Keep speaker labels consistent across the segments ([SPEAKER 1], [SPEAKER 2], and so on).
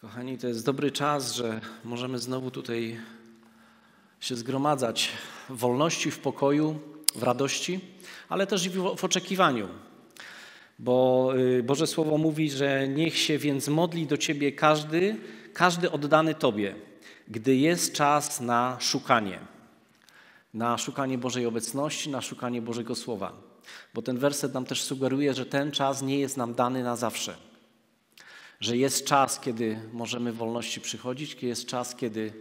[SPEAKER 1] Kochani, to jest dobry czas, że możemy znowu tutaj się zgromadzać w wolności, w pokoju, w radości, ale też w oczekiwaniu. Bo y, Boże Słowo mówi, że niech się więc modli do Ciebie każdy, każdy oddany Tobie, gdy jest czas na szukanie. Na szukanie Bożej obecności, na szukanie Bożego Słowa. Bo ten werset nam też sugeruje, że ten czas nie jest nam dany na zawsze że jest czas, kiedy możemy w wolności przychodzić, jest czas, kiedy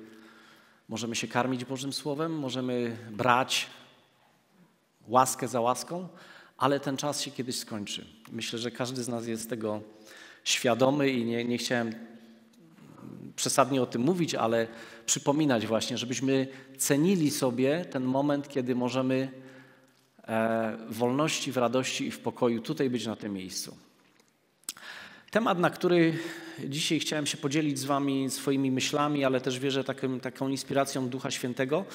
[SPEAKER 1] możemy się karmić Bożym Słowem, możemy brać łaskę za łaską, ale ten czas się kiedyś skończy. Myślę, że każdy z nas jest tego świadomy i nie, nie chciałem przesadnie o tym mówić, ale przypominać właśnie, żebyśmy cenili sobie ten moment, kiedy możemy e, w wolności, w radości i w pokoju tutaj być na tym miejscu. Temat, na który dzisiaj chciałem się podzielić z Wami swoimi myślami, ale też wierzę taką, taką inspiracją Ducha Świętego,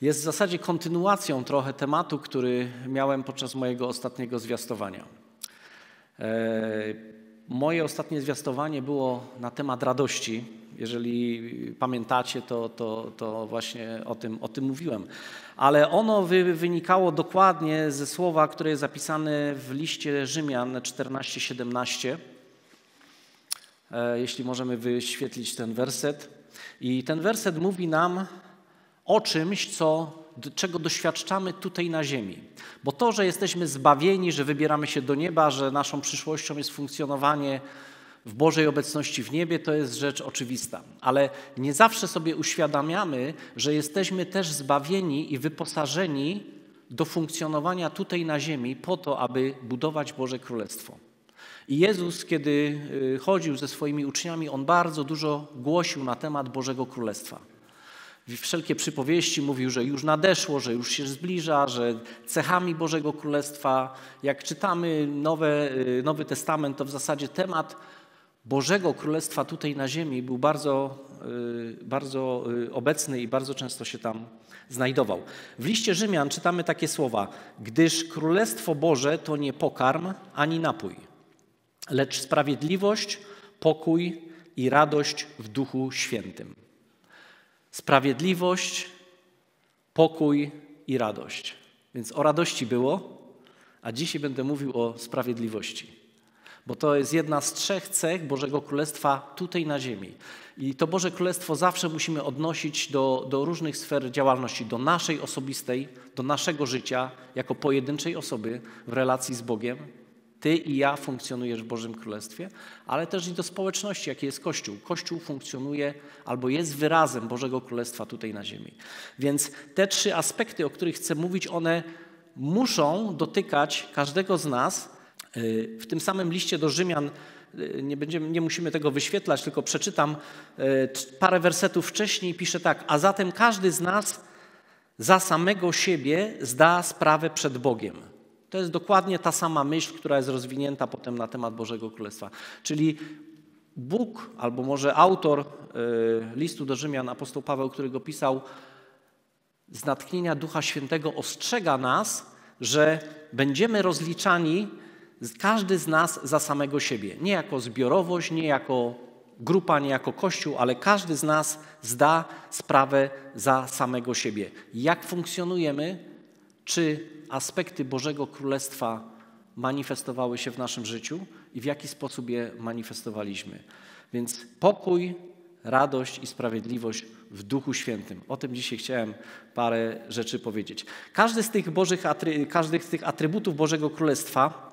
[SPEAKER 1] jest w zasadzie kontynuacją trochę tematu, który miałem podczas mojego ostatniego zwiastowania. E, moje ostatnie zwiastowanie było na temat radości. Jeżeli pamiętacie, to, to, to właśnie o tym, o tym mówiłem. Ale ono wy, wynikało dokładnie ze słowa, które jest zapisane w liście Rzymian 14-17 E, jeśli możemy wyświetlić ten werset. I ten werset mówi nam o czymś, co, czego doświadczamy tutaj na ziemi. Bo to, że jesteśmy zbawieni, że wybieramy się do nieba, że naszą przyszłością jest funkcjonowanie w Bożej obecności w niebie, to jest rzecz oczywista. Ale nie zawsze sobie uświadamiamy, że jesteśmy też zbawieni i wyposażeni do funkcjonowania tutaj na ziemi po to, aby budować Boże Królestwo. I Jezus, kiedy y, chodził ze swoimi uczniami, on bardzo dużo głosił na temat Bożego Królestwa. Wszelkie przypowieści mówił, że już nadeszło, że już się zbliża, że cechami Bożego Królestwa, jak czytamy Nowe, y, Nowy Testament, to w zasadzie temat Bożego Królestwa tutaj na ziemi był bardzo, y, bardzo obecny i bardzo często się tam znajdował. W liście Rzymian czytamy takie słowa: Gdyż Królestwo Boże to nie pokarm ani napój lecz sprawiedliwość, pokój i radość w Duchu Świętym. Sprawiedliwość, pokój i radość. Więc o radości było, a dzisiaj będę mówił o sprawiedliwości. Bo to jest jedna z trzech cech Bożego Królestwa tutaj na ziemi. I to Boże Królestwo zawsze musimy odnosić do, do różnych sfer działalności, do naszej osobistej, do naszego życia jako pojedynczej osoby w relacji z Bogiem, ty i ja funkcjonujesz w Bożym Królestwie, ale też i do społeczności, jakie jest Kościół. Kościół funkcjonuje albo jest wyrazem Bożego Królestwa tutaj na ziemi. Więc te trzy aspekty, o których chcę mówić, one muszą dotykać każdego z nas. W tym samym liście do Rzymian nie, będziemy, nie musimy tego wyświetlać, tylko przeczytam parę wersetów wcześniej. Pisze tak: A zatem każdy z nas za samego siebie zda sprawę przed Bogiem. To jest dokładnie ta sama myśl, która jest rozwinięta potem na temat Bożego Królestwa. Czyli Bóg, albo może autor y, listu do Rzymian, apostoł Paweł, który go pisał, z natchnienia Ducha Świętego ostrzega nas, że będziemy rozliczani, każdy z nas za samego siebie. Nie jako zbiorowość, nie jako grupa, nie jako kościół, ale każdy z nas zda sprawę za samego siebie. Jak funkcjonujemy, czy aspekty Bożego Królestwa manifestowały się w naszym życiu i w jaki sposób je manifestowaliśmy. Więc pokój, radość i sprawiedliwość w Duchu Świętym. O tym dzisiaj chciałem parę rzeczy powiedzieć. Każdy z tych, bożych, każdy z tych atrybutów Bożego Królestwa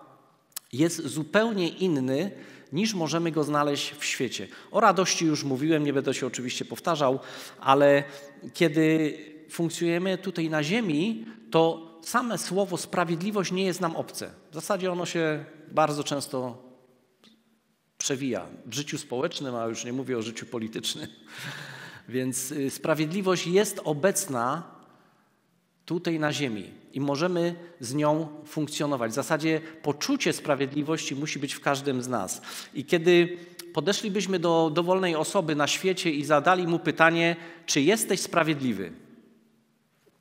[SPEAKER 1] jest zupełnie inny niż możemy go znaleźć w świecie. O radości już mówiłem, nie będę się oczywiście powtarzał, ale kiedy funkcjonujemy tutaj na ziemi, to same słowo sprawiedliwość nie jest nam obce. W zasadzie ono się bardzo często przewija w życiu społecznym, a już nie mówię o życiu politycznym. Więc y, sprawiedliwość jest obecna tutaj na ziemi i możemy z nią funkcjonować. W zasadzie poczucie sprawiedliwości musi być w każdym z nas. I kiedy podeszlibyśmy do dowolnej osoby na świecie i zadali mu pytanie, czy jesteś sprawiedliwy?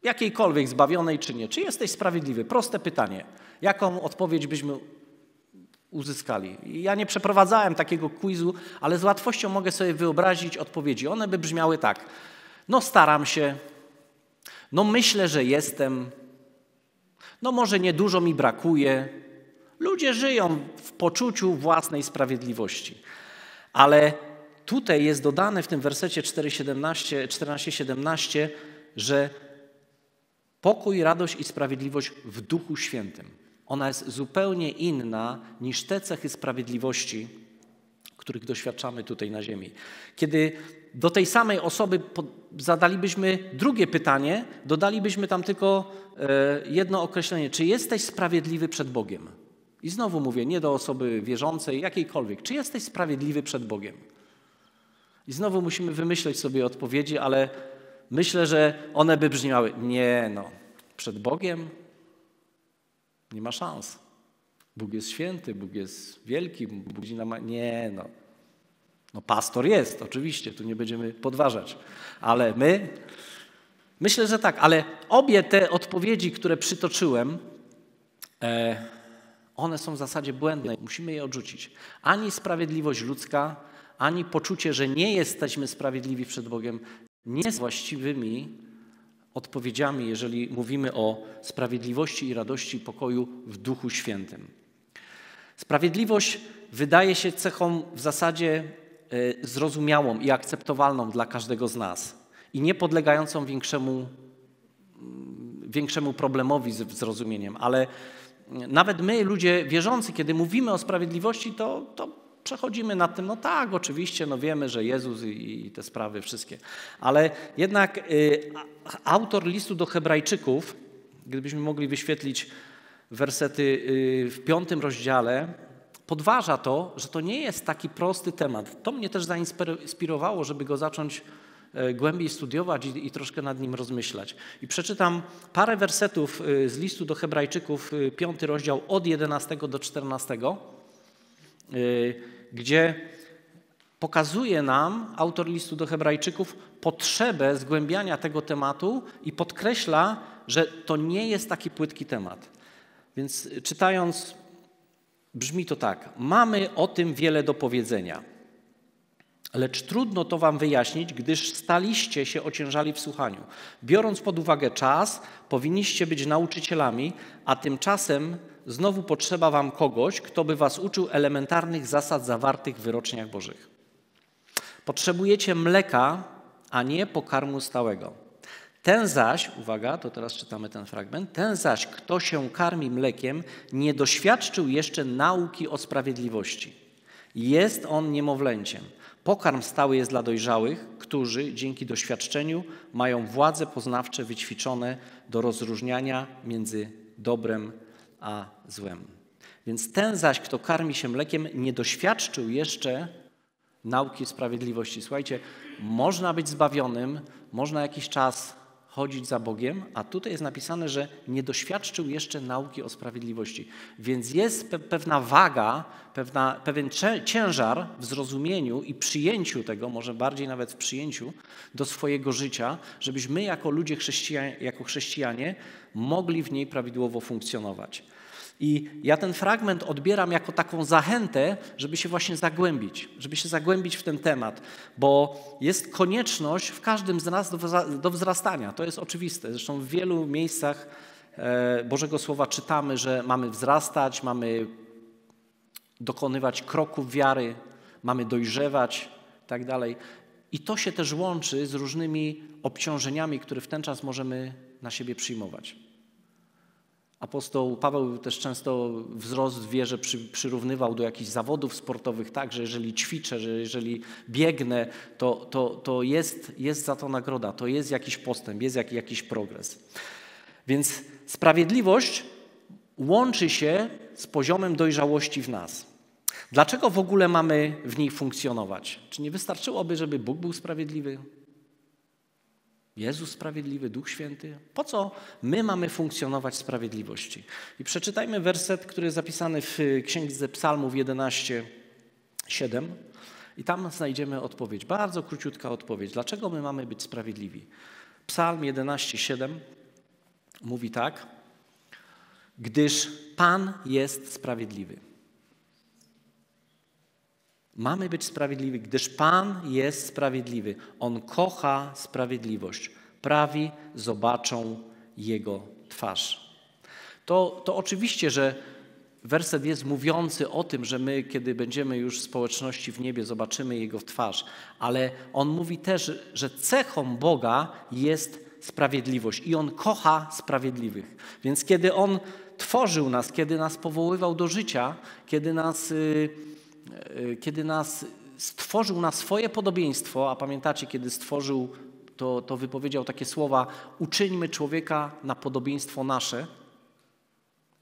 [SPEAKER 1] Jakiejkolwiek zbawionej czy nie. Czy jesteś sprawiedliwy? Proste pytanie. Jaką odpowiedź byśmy uzyskali. Ja nie przeprowadzałem takiego quizu, ale z łatwością mogę sobie wyobrazić odpowiedzi. One by brzmiały tak. No staram się, no myślę, że jestem, no może niedużo mi brakuje. Ludzie żyją w poczuciu własnej sprawiedliwości. Ale tutaj jest dodane w tym wersecie 14-17, że pokój, radość i sprawiedliwość w Duchu Świętym. Ona jest zupełnie inna niż te cechy sprawiedliwości, których doświadczamy tutaj na ziemi. Kiedy do tej samej osoby zadalibyśmy drugie pytanie, dodalibyśmy tam tylko e, jedno określenie: czy jesteś sprawiedliwy przed Bogiem? I znowu mówię, nie do osoby wierzącej, jakiejkolwiek. Czy jesteś sprawiedliwy przed Bogiem? I znowu musimy wymyśleć sobie odpowiedzi, ale myślę, że one by brzmiały: nie, no, przed Bogiem nie ma szans. Bóg jest święty, Bóg jest wielki, Bóg nie, no. No pastor jest, oczywiście, tu nie będziemy podważać, ale my, myślę, że tak, ale obie te odpowiedzi, które przytoczyłem, e, one są w zasadzie błędne. Musimy je odrzucić. Ani sprawiedliwość ludzka, ani poczucie, że nie jesteśmy sprawiedliwi przed Bogiem, nie są właściwymi odpowiedziami, jeżeli mówimy o sprawiedliwości i radości pokoju w Duchu Świętym. Sprawiedliwość wydaje się cechą w zasadzie e, zrozumiałą i akceptowalną dla każdego z nas i nie podlegającą większemu, większemu problemowi z zrozumieniem, ale nawet my, ludzie wierzący, kiedy mówimy o sprawiedliwości, to, to przechodzimy nad tym, no tak, oczywiście, no wiemy, że Jezus i, i te sprawy wszystkie. Ale jednak y, autor listu do Hebrajczyków, gdybyśmy mogli wyświetlić wersety y, w piątym rozdziale, podważa to, że to nie jest taki prosty temat. To mnie też zainspirowało, żeby go zacząć E, głębiej studiować i, i, troszkę nad nim rozmyślać. I przeczytam parę wersetów e, z listu do Hebrajczyków, e, piąty rozdział od 11 do 14, gdzie pokazuje nam autor listu do Hebrajczyków potrzebę zgłębiania tego tematu i podkreśla, że to nie jest taki płytki temat. Więc czytając, brzmi to tak: Mamy o tym wiele do powiedzenia lecz trudno to wam wyjaśnić, gdyż staliście się ociężali w słuchaniu. Biorąc pod uwagę czas, powinniście być nauczycielami, a tymczasem znowu potrzeba wam kogoś, kto by was uczył elementarnych zasad zawartych w wyroczniach Bożych. Potrzebujecie mleka, a nie pokarmu stałego. Ten zaś, uwaga, to teraz czytamy ten fragment, ten zaś, kto się karmi mlekiem, nie doświadczył jeszcze nauki o sprawiedliwości. Jest on niemowlęciem. Pokarm stały jest dla dojrzałych, którzy dzięki doświadczeniu mają władze poznawcze wyćwiczone do rozróżniania między dobrem a złem. Więc ten zaś, kto karmi się mlekiem, nie doświadczył jeszcze nauki sprawiedliwości. Słuchajcie, można być zbawionym, można jakiś czas chodzić za Bogiem, a tutaj jest napisane, że nie doświadczył jeszcze nauki o sprawiedliwości. Więc jest pe pewna waga, pewna, pewien ciężar w zrozumieniu i przyjęciu tego, może bardziej nawet w przyjęciu do swojego życia, żebyśmy jako ludzie chrześcijanie, jako chrześcijanie mogli w niej prawidłowo funkcjonować. I ja ten fragment odbieram jako taką zachętę, żeby się właśnie zagłębić, żeby się zagłębić w ten temat, bo jest konieczność w każdym z nas do wzrastania. To jest oczywiste. Zresztą w wielu miejscach e, Bożego Słowa czytamy, że mamy wzrastać, mamy dokonywać kroków wiary, mamy dojrzewać i tak dalej. I to się też łączy z różnymi obciążeniami, które w ten czas możemy na siebie przyjmować. Apostoł Paweł też często wzrost w wierze przy, przyrównywał do jakichś zawodów sportowych, tak, że jeżeli ćwiczę, że jeżeli biegnę, to, to, to jest, jest za to nagroda, to jest jakiś postęp, jest jak, jakiś progres. Więc sprawiedliwość łączy się z poziomem dojrzałości w nas. Dlaczego w ogóle mamy w niej funkcjonować? Czy nie wystarczyłoby, żeby Bóg był sprawiedliwy? Jezus sprawiedliwy, Duch Święty. Po co my mamy funkcjonować w sprawiedliwości? I przeczytajmy werset, który jest zapisany w Księdze Psalmów 11, 7. I tam znajdziemy odpowiedź, bardzo króciutka odpowiedź. Dlaczego my mamy być sprawiedliwi? Psalm 11, 7 mówi tak. Gdyż Pan jest sprawiedliwy. Mamy być sprawiedliwi, gdyż Pan jest sprawiedliwy. On kocha sprawiedliwość. Prawi zobaczą Jego twarz. To, to oczywiście, że werset jest mówiący o tym, że my, kiedy będziemy już w społeczności w niebie, zobaczymy Jego twarz, ale on mówi też, że cechą Boga jest sprawiedliwość i On kocha sprawiedliwych. Więc kiedy On tworzył nas, kiedy nas powoływał do życia, kiedy nas, y, y, kiedy nas stworzył na swoje podobieństwo, a pamiętacie, kiedy stworzył, to, to wypowiedział takie słowa: Uczyńmy człowieka na podobieństwo nasze.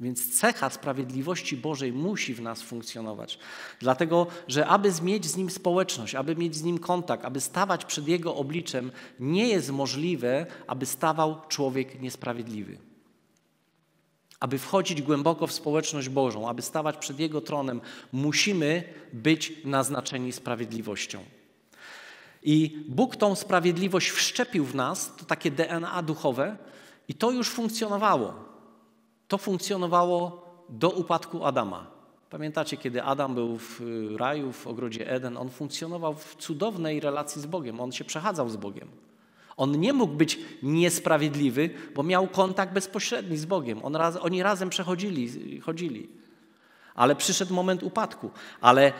[SPEAKER 1] Więc cecha sprawiedliwości Bożej musi w nas funkcjonować. Dlatego, że aby mieć z Nim społeczność, aby mieć z Nim kontakt, aby stawać przed Jego obliczem, nie jest możliwe, aby stawał człowiek niesprawiedliwy. Aby wchodzić głęboko w społeczność Bożą, aby stawać przed Jego tronem, musimy być naznaczeni sprawiedliwością. I Bóg tą sprawiedliwość wszczepił w nas, to takie DNA duchowe, i to już funkcjonowało. To funkcjonowało do upadku Adama. Pamiętacie, kiedy Adam był w y, raju, w ogrodzie Eden, on funkcjonował w cudownej relacji z Bogiem, on się przechadzał z Bogiem. On nie mógł być niesprawiedliwy, bo miał kontakt bezpośredni z Bogiem. On raz, oni razem przechodzili, chodzili. Ale przyszedł moment upadku. Ale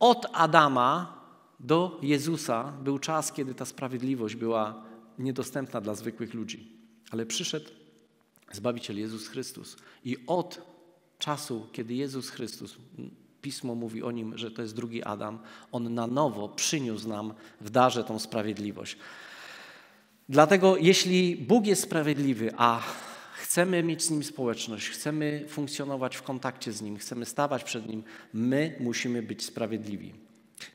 [SPEAKER 1] od Adama do Jezusa był czas, kiedy ta sprawiedliwość była niedostępna dla zwykłych ludzi. Ale przyszedł Zbawiciel Jezus Chrystus. I od czasu, kiedy Jezus Chrystus, Pismo mówi o nim, że to jest drugi Adam, on na nowo przyniósł nam w darze tą sprawiedliwość. Dlatego, jeśli Bóg jest sprawiedliwy, a chcemy mieć z Nim społeczność, chcemy funkcjonować w kontakcie z Nim, chcemy stawać przed Nim, my musimy być sprawiedliwi.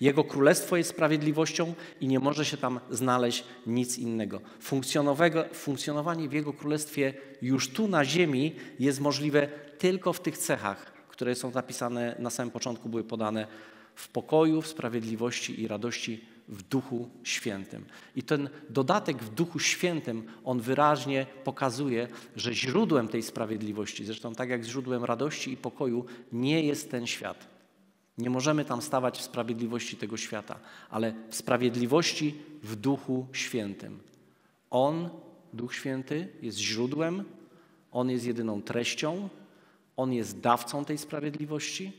[SPEAKER 1] Jego królestwo jest sprawiedliwością i nie może się tam znaleźć nic innego. Funkcjonowanie w Jego królestwie już tu na ziemi jest możliwe tylko w tych cechach, które są zapisane na samym początku, były podane w pokoju, w sprawiedliwości i radości w Duchu Świętym. I ten dodatek w Duchu Świętym, on wyraźnie pokazuje, że źródłem tej sprawiedliwości, zresztą tak jak źródłem radości i pokoju, nie jest ten świat nie możemy tam stawać w sprawiedliwości tego świata, ale w sprawiedliwości w Duchu Świętym. On, Duch Święty, jest źródłem, On jest jedyną treścią, On jest dawcą tej sprawiedliwości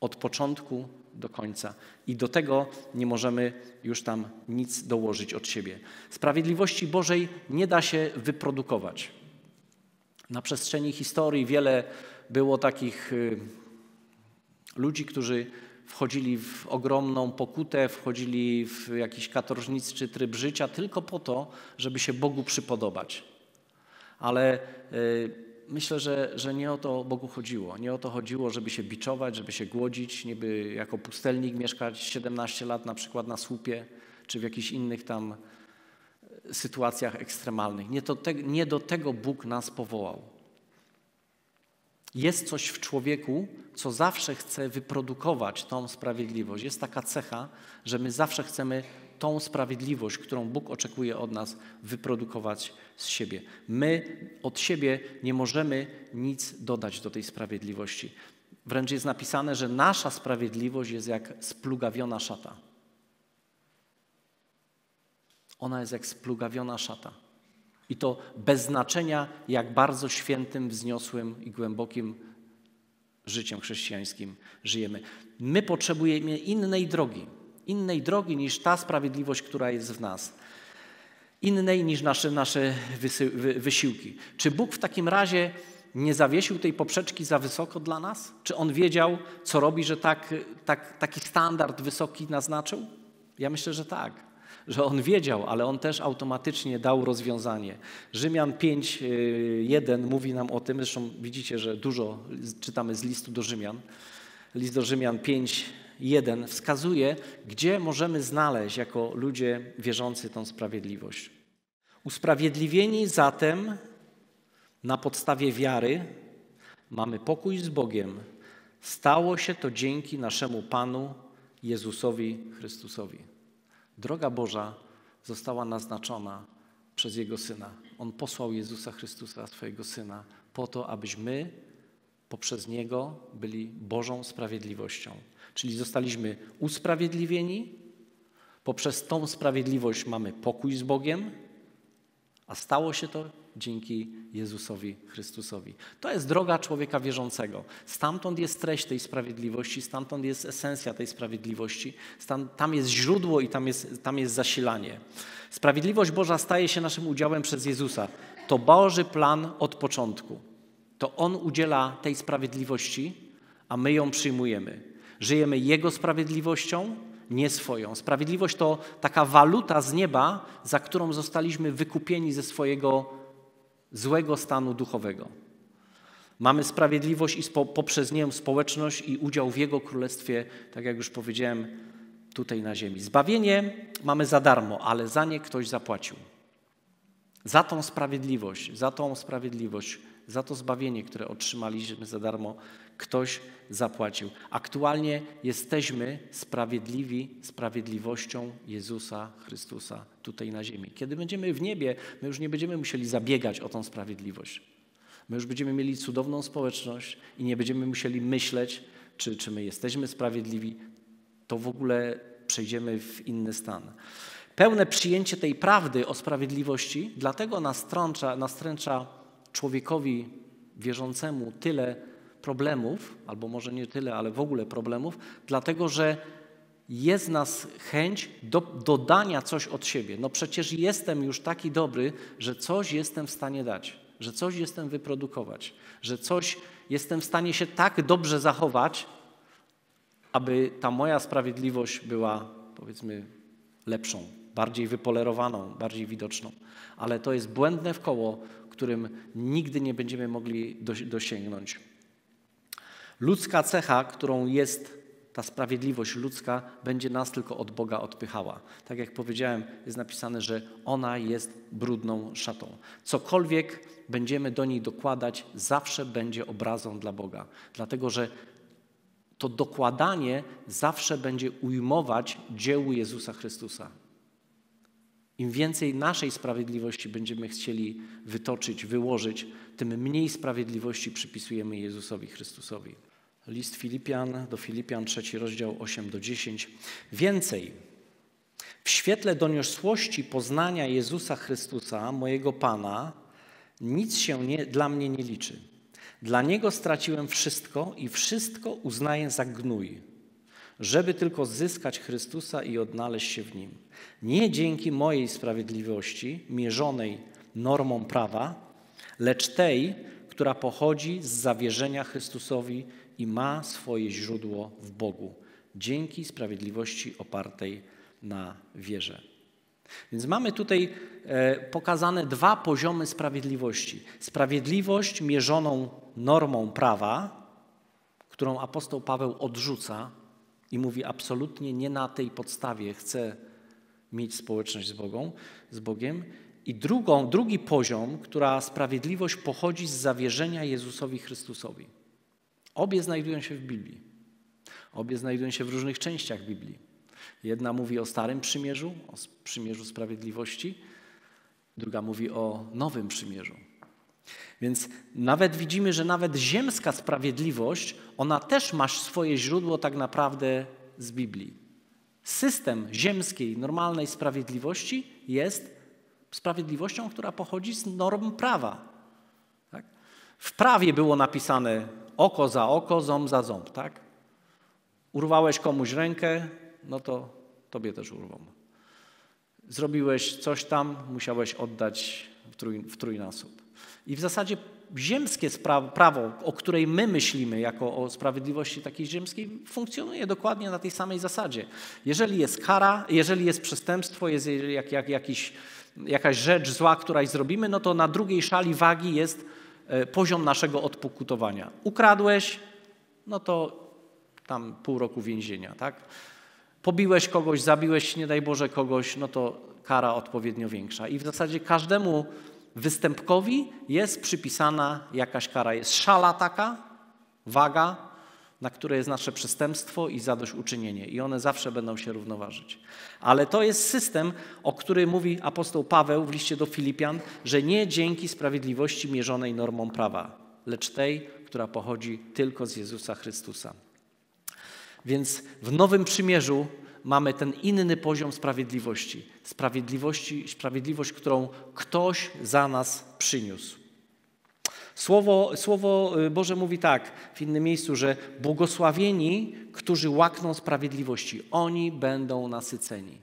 [SPEAKER 1] od początku do końca. I do tego nie możemy już tam nic dołożyć od siebie. Sprawiedliwości Bożej nie da się wyprodukować. Na przestrzeni historii wiele było takich y, Ludzi, którzy wchodzili w ogromną pokutę, wchodzili w jakiś katorżniczy tryb życia tylko po to, żeby się Bogu przypodobać. Ale y, myślę, że, że nie o to Bogu chodziło. Nie o to chodziło, żeby się biczować, żeby się głodzić, niby jako pustelnik mieszkać 17 lat na przykład na słupie, czy w jakichś innych tam sytuacjach ekstremalnych. Nie, te, nie do tego Bóg nas powołał. Jest coś w człowieku, co zawsze chce wyprodukować tą sprawiedliwość. Jest taka cecha, że my zawsze chcemy tą sprawiedliwość, którą Bóg oczekuje od nas, wyprodukować z siebie. My od siebie nie możemy nic dodać do tej sprawiedliwości. Wręcz jest napisane, że nasza sprawiedliwość jest jak splugawiona szata. Ona jest jak splugawiona szata. I to bez znaczenia, jak bardzo świętym, wzniosłym i głębokim życiem chrześcijańskim żyjemy. My potrzebujemy innej drogi, innej drogi niż ta sprawiedliwość, która jest w nas. Innej niż nasze, nasze wysiłki. Czy Bóg w takim razie nie zawiesił tej poprzeczki za wysoko dla nas? Czy On wiedział, co robi, że tak, tak, taki standard wysoki naznaczył? Ja myślę, że tak że on wiedział, ale on też automatycznie dał rozwiązanie. Rzymian 5:1 y, mówi nam o tym, zresztą widzicie, że dużo czytamy z listu do Rzymian. List do Rzymian 5:1 wskazuje, gdzie możemy znaleźć jako ludzie wierzący tą sprawiedliwość. Usprawiedliwieni zatem na podstawie wiary mamy pokój z Bogiem. Stało się to dzięki naszemu Panu Jezusowi Chrystusowi. Droga Boża została naznaczona przez Jego Syna. On posłał Jezusa Chrystusa, swojego Syna, po to, abyśmy poprzez Niego byli Bożą sprawiedliwością. Czyli zostaliśmy usprawiedliwieni, poprzez tą sprawiedliwość mamy pokój z Bogiem, a stało się to dzięki Jezusowi Chrystusowi. To jest droga człowieka wierzącego. Stamtąd jest treść tej sprawiedliwości, stamtąd jest esencja tej sprawiedliwości, tam jest źródło i tam jest, tam jest zasilanie. Sprawiedliwość Boża staje się naszym udziałem przez Jezusa. To Boży plan od początku. To On udziela tej sprawiedliwości, a my ją przyjmujemy. Żyjemy Jego sprawiedliwością, nie swoją. Sprawiedliwość to taka waluta z nieba, za którą zostaliśmy wykupieni ze swojego złego stanu duchowego. Mamy sprawiedliwość i spo, poprzez nią społeczność i udział w Jego królestwie, tak jak już powiedziałem, tutaj na ziemi. Zbawienie mamy za darmo, ale za nie ktoś zapłacił. Za tą sprawiedliwość, za tą sprawiedliwość, za to zbawienie, które otrzymaliśmy za darmo, ktoś zapłacił. Aktualnie jesteśmy sprawiedliwi sprawiedliwością Jezusa Chrystusa tutaj na ziemi. Kiedy będziemy w niebie, my już nie będziemy musieli zabiegać o tą sprawiedliwość. My już będziemy mieli cudowną społeczność i nie będziemy musieli myśleć, czy, czy my jesteśmy sprawiedliwi. To w ogóle przejdziemy w inny stan. Pełne przyjęcie tej prawdy o sprawiedliwości dlatego nastręcza, nastręcza człowiekowi wierzącemu tyle problemów, albo może nie tyle, ale w ogóle problemów, dlatego że jest nas chęć do dodania coś od siebie. No przecież jestem już taki dobry, że coś jestem w stanie dać, że coś jestem wyprodukować, że coś jestem w stanie się tak dobrze zachować, aby ta moja sprawiedliwość była, powiedzmy, lepszą, bardziej wypolerowaną, bardziej widoczną. Ale to jest błędne w koło, którym nigdy nie będziemy mogli dosięgnąć. Ludzka cecha, którą jest ta sprawiedliwość ludzka, będzie nas tylko od Boga odpychała. Tak jak powiedziałem, jest napisane, że ona jest brudną szatą. Cokolwiek będziemy do niej dokładać, zawsze będzie obrazą dla Boga, dlatego że to dokładanie zawsze będzie ujmować dziełu Jezusa Chrystusa. Im więcej naszej sprawiedliwości będziemy chcieli wytoczyć, wyłożyć, tym mniej sprawiedliwości przypisujemy Jezusowi Chrystusowi. List Filipian do Filipian, trzeci rozdział 8 do 10. Więcej. W świetle doniosłości poznania Jezusa Chrystusa, mojego Pana, nic się nie, dla mnie nie liczy. Dla Niego straciłem wszystko i wszystko uznaję za gnój, żeby tylko zyskać Chrystusa i odnaleźć się w Nim. Nie dzięki mojej sprawiedliwości, mierzonej normą prawa, lecz tej, która pochodzi z zawierzenia Chrystusowi i ma swoje źródło w Bogu, dzięki sprawiedliwości opartej na wierze. Więc mamy tutaj e, pokazane dwa poziomy sprawiedliwości. Sprawiedliwość mierzoną normą prawa, którą apostoł Paweł odrzuca i mówi absolutnie nie na tej podstawie chcę mieć społeczność z, Bogą, z Bogiem. I drugą, drugi poziom, która sprawiedliwość pochodzi z zawierzenia Jezusowi Chrystusowi. Obie znajdują się w Biblii. Obie znajdują się w różnych częściach Biblii. Jedna mówi o Starym Przymierzu, o Przymierzu Sprawiedliwości, druga mówi o Nowym Przymierzu. Więc nawet widzimy, że nawet ziemska sprawiedliwość, ona też ma swoje źródło tak naprawdę z Biblii. System ziemskiej, normalnej sprawiedliwości jest sprawiedliwością, która pochodzi z norm prawa. Tak? W prawie było napisane oko za oko, ząb za ząb, tak? Urwałeś komuś rękę, no to tobie też urwą. Zrobiłeś coś tam, musiałeś oddać w, trój, w trójnasób. I w zasadzie ziemskie prawo, o której my myślimy jako o sprawiedliwości takiej ziemskiej, funkcjonuje dokładnie na tej samej zasadzie. Jeżeli jest kara, jeżeli jest przestępstwo, jest jak, jak, jakiś, jakaś rzecz zła, któraś zrobimy, no to na drugiej szali wagi jest E, poziom naszego odpokutowania. Ukradłeś, no to tam pół roku więzienia, tak? Pobiłeś kogoś, zabiłeś, nie daj Boże, kogoś, no to kara odpowiednio większa. I w zasadzie każdemu występkowi jest przypisana jakaś kara. Jest szala taka, waga, na które jest nasze przestępstwo i zadośćuczynienie. I one zawsze będą się równoważyć. Ale to jest system, o którym mówi apostoł Paweł w liście do Filipian, że nie dzięki sprawiedliwości mierzonej normą prawa, lecz tej, która pochodzi tylko z Jezusa Chrystusa. Więc w Nowym Przymierzu mamy ten inny poziom sprawiedliwości. Sprawiedliwości, sprawiedliwość, którą ktoś za nas przyniósł. Słowo, Słowo y, Boże mówi tak w innym miejscu, że błogosławieni, którzy łakną sprawiedliwości, oni będą nasyceni.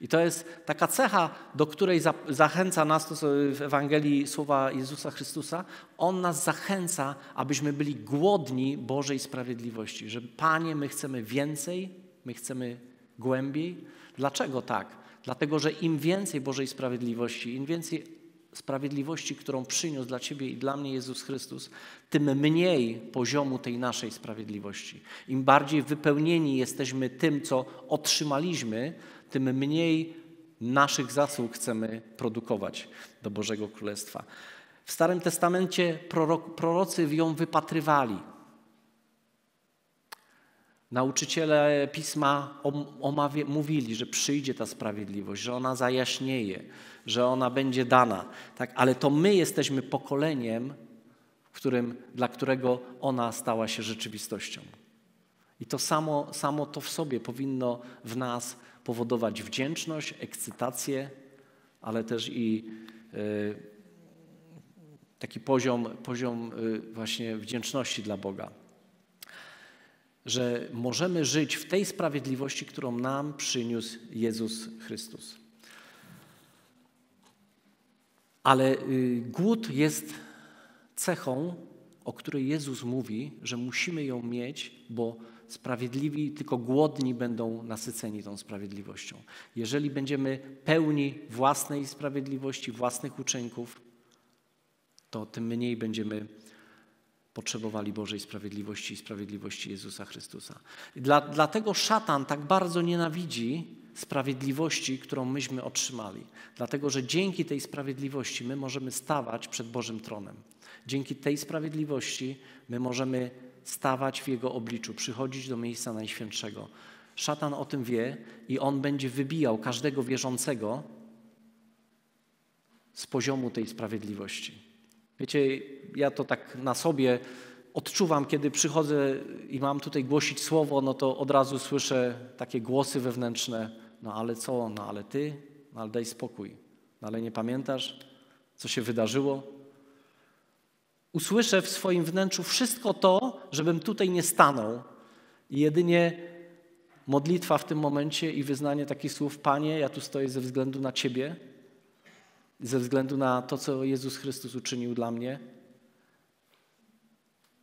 [SPEAKER 1] I to jest taka cecha, do której zachęca nas to w Ewangelii słowa Jezusa Chrystusa. On nas zachęca, abyśmy byli głodni Bożej sprawiedliwości. Że Panie, my chcemy więcej, my chcemy głębiej. Dlaczego tak? Dlatego, że im więcej Bożej sprawiedliwości, im więcej sprawiedliwości, którą przyniósł dla Ciebie i dla mnie Jezus Chrystus, tym mniej poziomu tej naszej sprawiedliwości. Im bardziej wypełnieni jesteśmy tym, co otrzymaliśmy, tym mniej naszych zasług chcemy produkować do Bożego Królestwa. W Starym Testamencie prorocy ją wypatrywali. Nauczyciele pisma omawia, mówili, że przyjdzie ta sprawiedliwość, że ona zajaśnieje, że ona będzie dana. Tak? Ale to my jesteśmy pokoleniem, którym, dla którego ona stała się rzeczywistością. I to samo, samo to w sobie powinno w nas powodować wdzięczność, ekscytację, ale też i y, taki poziom, poziom y, właśnie wdzięczności dla Boga. Że możemy żyć w tej sprawiedliwości, którą nam przyniósł Jezus Chrystus. Ale y, głód jest cechą, o której Jezus mówi, że musimy ją mieć, bo Sprawiedliwi, tylko głodni będą nasyceni tą sprawiedliwością. Jeżeli będziemy pełni własnej sprawiedliwości, własnych uczynków, to tym mniej będziemy potrzebowali Bożej sprawiedliwości i sprawiedliwości Jezusa Chrystusa. Dla, dlatego szatan tak bardzo nienawidzi sprawiedliwości, którą myśmy otrzymali. Dlatego, że dzięki tej sprawiedliwości my możemy stawać przed Bożym tronem. Dzięki tej sprawiedliwości my możemy stawać w Jego obliczu, przychodzić do miejsca Najświętszego. Szatan o tym wie i on będzie wybijał każdego wierzącego z poziomu tej sprawiedliwości. Wiecie, ja to tak na sobie odczuwam, kiedy przychodzę i mam tutaj głosić słowo, no to od razu słyszę takie głosy wewnętrzne, no ale co, no ale ty, no ale daj spokój, no ale nie pamiętasz, co się wydarzyło? usłyszę w swoim wnętrzu wszystko to, żebym tutaj nie stanął. I jedynie modlitwa w tym momencie i wyznanie takich słów: Panie, ja tu stoję ze względu na Ciebie, ze względu na to, co Jezus Chrystus uczynił dla mnie.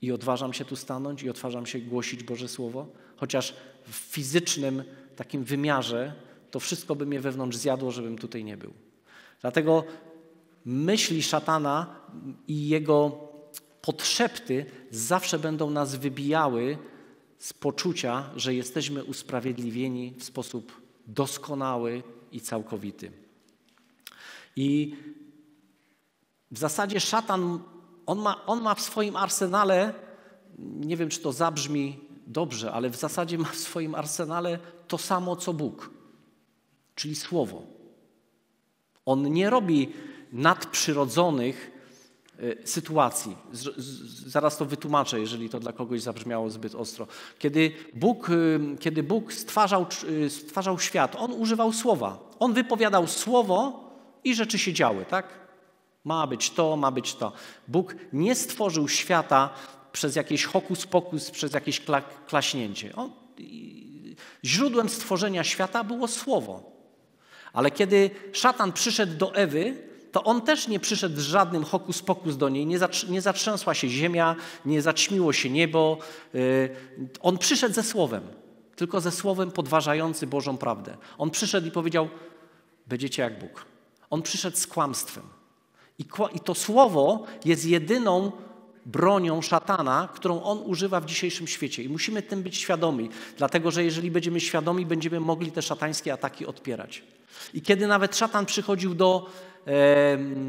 [SPEAKER 1] I odważam się tu stanąć i odważam się głosić Boże Słowo, chociaż w fizycznym takim wymiarze to wszystko by mnie wewnątrz zjadło, żebym tutaj nie był. Dlatego myśli szatana i jego podszepty zawsze będą nas wybijały z poczucia, że jesteśmy usprawiedliwieni w sposób doskonały i całkowity. I w zasadzie szatan, on ma, on ma w swoim arsenale, nie wiem czy to zabrzmi dobrze, ale w zasadzie ma w swoim arsenale to samo co Bóg, czyli Słowo. On nie robi nadprzyrodzonych Y, sytuacji. Zaraz to wytłumaczę, jeżeli to dla kogoś zabrzmiało zbyt ostro. Kiedy Bóg, y, kiedy Bóg stwarzał, y, stwarzał świat, On używał słowa. On wypowiadał słowo i rzeczy się działy, tak? Ma być to, ma być to. Bóg nie stworzył świata przez jakieś hokus pokus, przez jakieś kla, klaśnięcie. Źródłem stworzenia świata było słowo. Ale kiedy szatan przyszedł do Ewy, to on też nie przyszedł z żadnym hokus pokus do niej, nie, nie zatrzęsła się ziemia, nie zaćmiło się niebo. Y, on przyszedł ze słowem, tylko ze słowem podważający Bożą prawdę. On przyszedł i powiedział: Będziecie jak Bóg. On przyszedł z kłamstwem. I, to słowo jest jedyną bronią szatana, którą on używa w dzisiejszym świecie. I musimy tym być świadomi, dlatego że jeżeli będziemy świadomi, będziemy mogli te szatańskie ataki odpierać. I kiedy nawet szatan przychodził do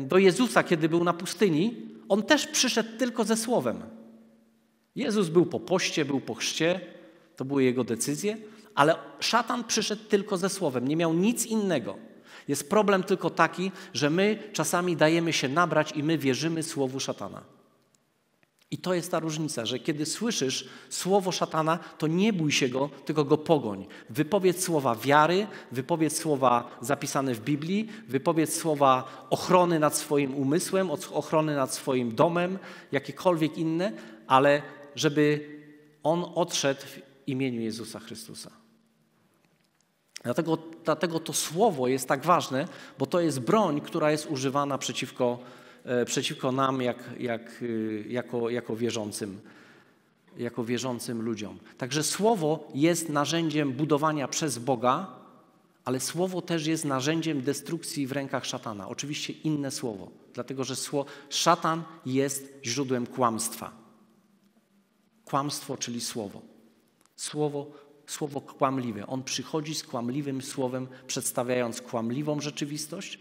[SPEAKER 1] do Jezusa, kiedy był na pustyni, on też przyszedł tylko ze słowem. Jezus był po poście, był po chrzcie, to były jego decyzje, ale szatan przyszedł tylko ze słowem, nie miał nic innego. Jest problem tylko taki, że my czasami dajemy się nabrać i my wierzymy słowu szatana. I to jest ta różnica, że kiedy słyszysz słowo szatana, to nie bój się go, tylko go pogoń. Wypowiedz słowa wiary, wypowiedz słowa zapisane w Biblii, wypowiedz słowa ochrony nad swoim umysłem, ochrony nad swoim domem, jakiekolwiek inne, ale żeby on odszedł w imieniu Jezusa Chrystusa. Dlatego, dlatego to słowo jest tak ważne, bo to jest broń, która jest używana przeciwko E, przeciwko nam jak, jak, y, jako, jako, wierzącym, jako wierzącym ludziom. Także słowo jest narzędziem budowania przez Boga, ale słowo też jest narzędziem destrukcji w rękach szatana. Oczywiście inne słowo, dlatego że słowo, szatan jest źródłem kłamstwa. Kłamstwo, czyli słowo. Słowo, słowo kłamliwe. On przychodzi z kłamliwym słowem, przedstawiając kłamliwą rzeczywistość,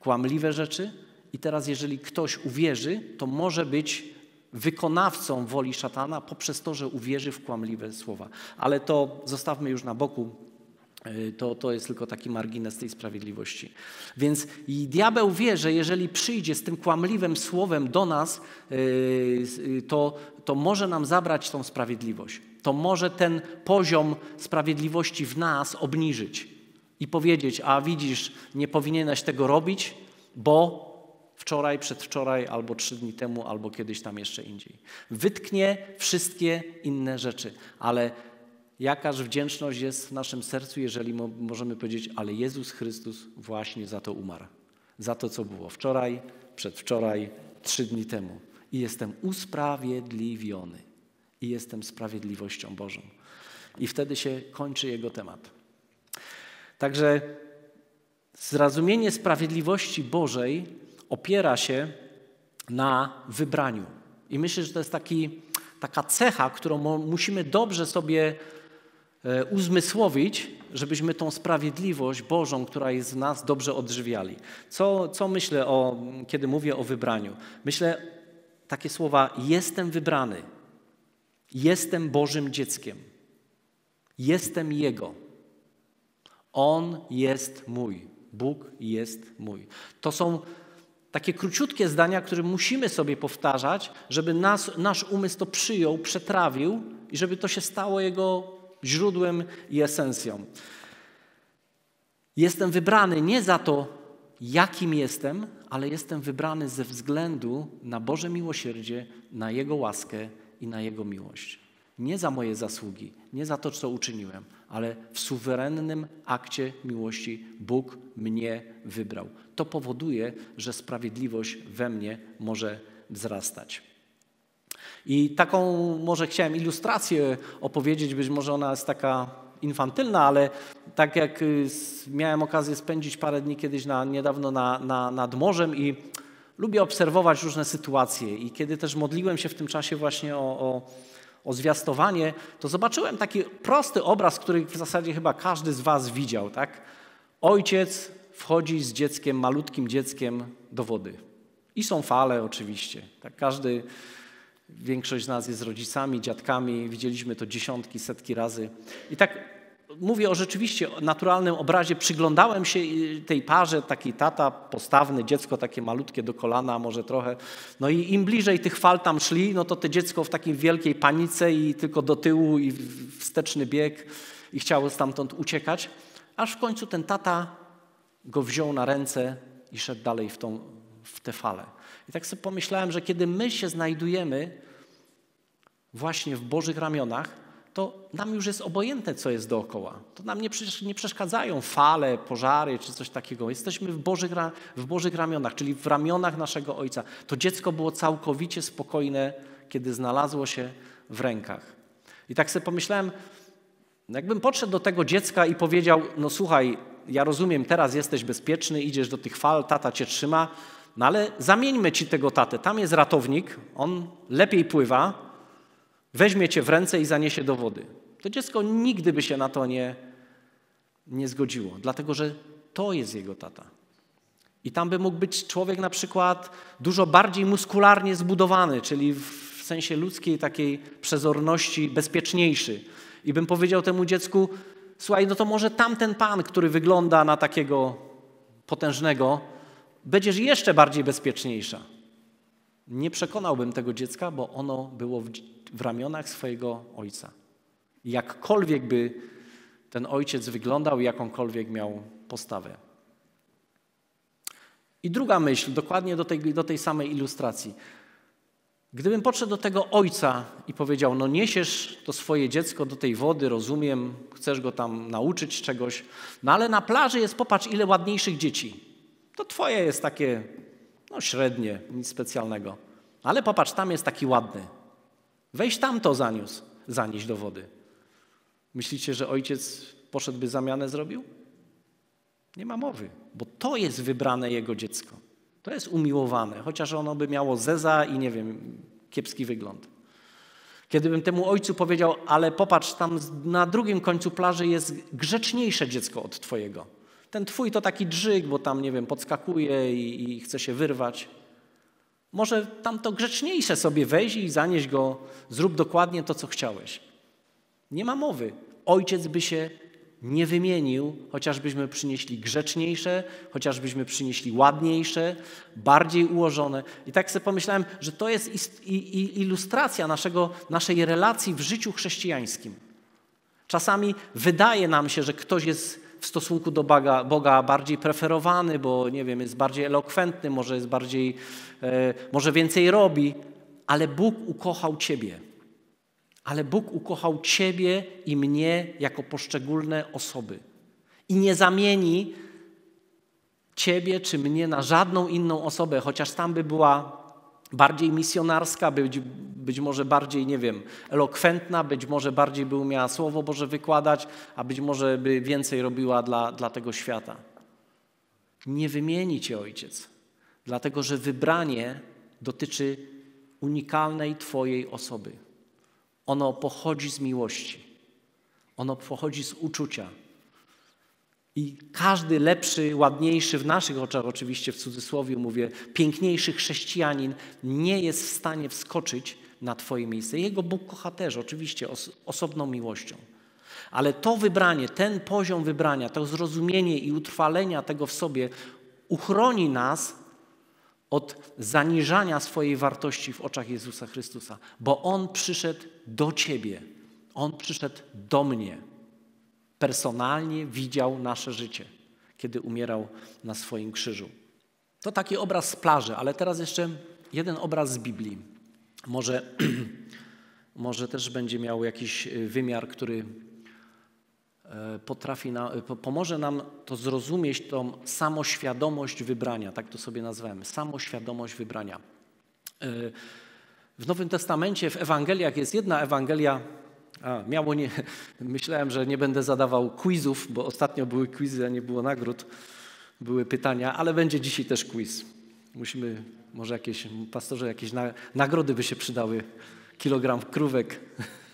[SPEAKER 1] kłamliwe rzeczy, i teraz, jeżeli ktoś uwierzy, to może być wykonawcą woli szatana poprzez to, że uwierzy w kłamliwe słowa. Ale to zostawmy już na boku. E, to, to jest tylko taki margines tej sprawiedliwości. Więc i diabeł wie, że jeżeli przyjdzie z tym kłamliwym słowem do nas, e, to, to może nam zabrać tą sprawiedliwość. To może ten poziom sprawiedliwości w nas obniżyć i powiedzieć: A widzisz, nie powinieneś tego robić, bo Wczoraj, przedwczoraj, albo trzy dni temu, albo kiedyś tam jeszcze indziej. Wytknie wszystkie inne rzeczy, ale jakaż wdzięczność jest w naszym sercu, jeżeli możemy powiedzieć, ale Jezus Chrystus właśnie za to umarł. Za to, co było wczoraj, przedwczoraj, trzy dni temu. I jestem usprawiedliwiony. I jestem sprawiedliwością Bożą. I wtedy się kończy jego temat. Także zrozumienie sprawiedliwości Bożej opiera się na wybraniu. I myślę, że to jest taki, taka cecha, którą musimy dobrze sobie e, uzmysłowić, żebyśmy tą sprawiedliwość Bożą, która jest w nas, dobrze odżywiali. Co, co myślę, o, kiedy mówię o wybraniu? Myślę takie słowa: Jestem wybrany, jestem Bożym dzieckiem, jestem Jego. On jest mój, Bóg jest mój. To są takie króciutkie zdania, które musimy sobie powtarzać, żeby nas, nasz umysł to przyjął, przetrawił i żeby to się stało jego źródłem i esencją. Jestem wybrany nie za to, jakim jestem, ale jestem wybrany ze względu na Boże miłosierdzie, na Jego łaskę i na Jego miłość. Nie za moje zasługi, nie za to, co uczyniłem, ale w suwerennym akcie miłości Bóg mnie wybrał. To powoduje, że sprawiedliwość we mnie może wzrastać. I taką może chciałem ilustrację opowiedzieć, być może ona jest taka infantylna, ale tak jak y, miałem okazję spędzić parę dni kiedyś na, niedawno na, na, nad morzem i lubię obserwować różne sytuacje i kiedy też modliłem się w tym czasie właśnie o, o o zwiastowanie, to zobaczyłem taki prosty obraz, który w zasadzie chyba każdy z Was widział. Tak? Ojciec wchodzi z dzieckiem, malutkim dzieckiem do wody. I są fale oczywiście. Tak? Każdy, większość z nas jest rodzicami, dziadkami, widzieliśmy to dziesiątki, setki razy. I tak mówię o rzeczywiście naturalnym obrazie, przyglądałem się tej parze, taki tata postawny, dziecko takie malutkie do kolana, może trochę. No i im bliżej tych fal tam szli, no to to dziecko w takiej wielkiej panice i tylko do tyłu i wsteczny bieg i chciało stamtąd uciekać. Aż w końcu ten tata go wziął na ręce i szedł dalej w, tą, w te fale. I tak sobie pomyślałem, że kiedy my się znajdujemy właśnie w Bożych ramionach, to nam już jest obojętne, co jest dookoła. To nam nie, nie przeszkadzają fale, pożary czy coś takiego. Jesteśmy w Bożych, w Bożych ramionach, czyli w ramionach naszego Ojca. To dziecko było całkowicie spokojne, kiedy znalazło się w rękach. I tak sobie pomyślałem, jakbym podszedł do tego dziecka i powiedział, no słuchaj, ja rozumiem, teraz jesteś bezpieczny, idziesz do tych fal, tata cię trzyma, no ale zamieńmy ci tego tatę. Tam jest ratownik, on lepiej pływa, weźmie cię w ręce i zaniesie do wody. To dziecko nigdy by się na to nie, nie zgodziło, dlatego że to jest jego tata. I tam by mógł być człowiek na przykład dużo bardziej muskularnie zbudowany, czyli w sensie ludzkiej takiej przezorności bezpieczniejszy. I bym powiedział temu dziecku, słuchaj, no to może tamten pan, który wygląda na takiego potężnego, będziesz jeszcze bardziej bezpieczniejsza. nie przekonałbym tego dziecka, bo ono było w ramionach swojego ojca. Jakkolwiek by ten ojciec wyglądał, jakąkolwiek miał postawę. I druga myśl, dokładnie do tej, do tej samej ilustracji. Gdybym podszedł do tego ojca i powiedział: No, niesiesz to swoje dziecko do tej wody, rozumiem, chcesz go tam nauczyć czegoś, no ale na plaży jest, popatrz, ile ładniejszych dzieci. To twoje jest takie, no średnie, nic specjalnego. Ale popatrz, tam jest taki ładny. Weź tam to zaniósł, zanieść do wody. Myślicie, że ojciec poszedłby zamianę zrobił? Nie ma mowy, bo to jest wybrane jego dziecko. To jest umiłowane, chociaż ono by miało zeza i nie wiem, kiepski wygląd. Kiedybym temu ojcu powiedział, ale popatrz, tam na drugim końcu plaży jest grzeczniejsze dziecko od twojego. Ten twój to taki drzyg, bo tam, nie wiem, podskakuje i, i chce się wyrwać. Może tam to grzeczniejsze sobie weź i zanieś go, zrób dokładnie to, co chciałeś. Nie ma mowy. Ojciec by się nie wymienił, chociażbyśmy przynieśli grzeczniejsze, chociażbyśmy przynieśli ładniejsze, bardziej ułożone. I tak sobie pomyślałem, że to jest ilustracja naszego, naszej relacji w życiu chrześcijańskim. Czasami wydaje nam się, że ktoś jest w stosunku do Boga, Boga bardziej preferowany, bo nie wiem, jest bardziej elokwentny, może jest bardziej, e, może więcej robi, ale Bóg ukochał Ciebie. Ale Bóg ukochał Ciebie i mnie jako poszczególne osoby. I nie zamieni Ciebie czy mnie na żadną inną osobę, chociaż tam by była bardziej misjonarska, być, być może bardziej, nie wiem, elokwentna, być może bardziej by umiała Słowo Boże wykładać, a być może by więcej robiła dla, dla tego świata. Nie wymieni Cię Ojciec, dlatego że wybranie dotyczy unikalnej Twojej osoby. Ono pochodzi z miłości. Ono pochodzi z uczucia. I każdy lepszy, ładniejszy w naszych oczach, oczywiście w cudzysłowie mówię, piękniejszy chrześcijanin nie jest w stanie wskoczyć na Twoje miejsce. Jego Bóg kocha też, oczywiście, os osobną miłością. Ale to wybranie, ten poziom wybrania, to zrozumienie i utrwalenia tego w sobie uchroni nas od zaniżania swojej wartości w oczach Jezusa Chrystusa, bo On przyszedł do Ciebie, On przyszedł do mnie. Personalnie widział nasze życie, kiedy umierał na swoim krzyżu. To taki obraz z plaży, ale teraz jeszcze jeden obraz z Biblii. Może, może też będzie miał jakiś wymiar, który E, potrafi na, pomoże nam to zrozumieć tą samoświadomość wybrania, tak to sobie nazwałem, samoświadomość wybrania. E, w Nowym Testamencie, w Ewangeliach jest jedna Ewangelia, a, miało nie, myślałem, że nie będę zadawał quizów, bo ostatnio były quizy, a nie było nagród, były pytania, ale będzie dzisiaj też quiz. Musimy, może jakieś, pastorze, jakieś na, nagrody by się przydały, kilogram krówek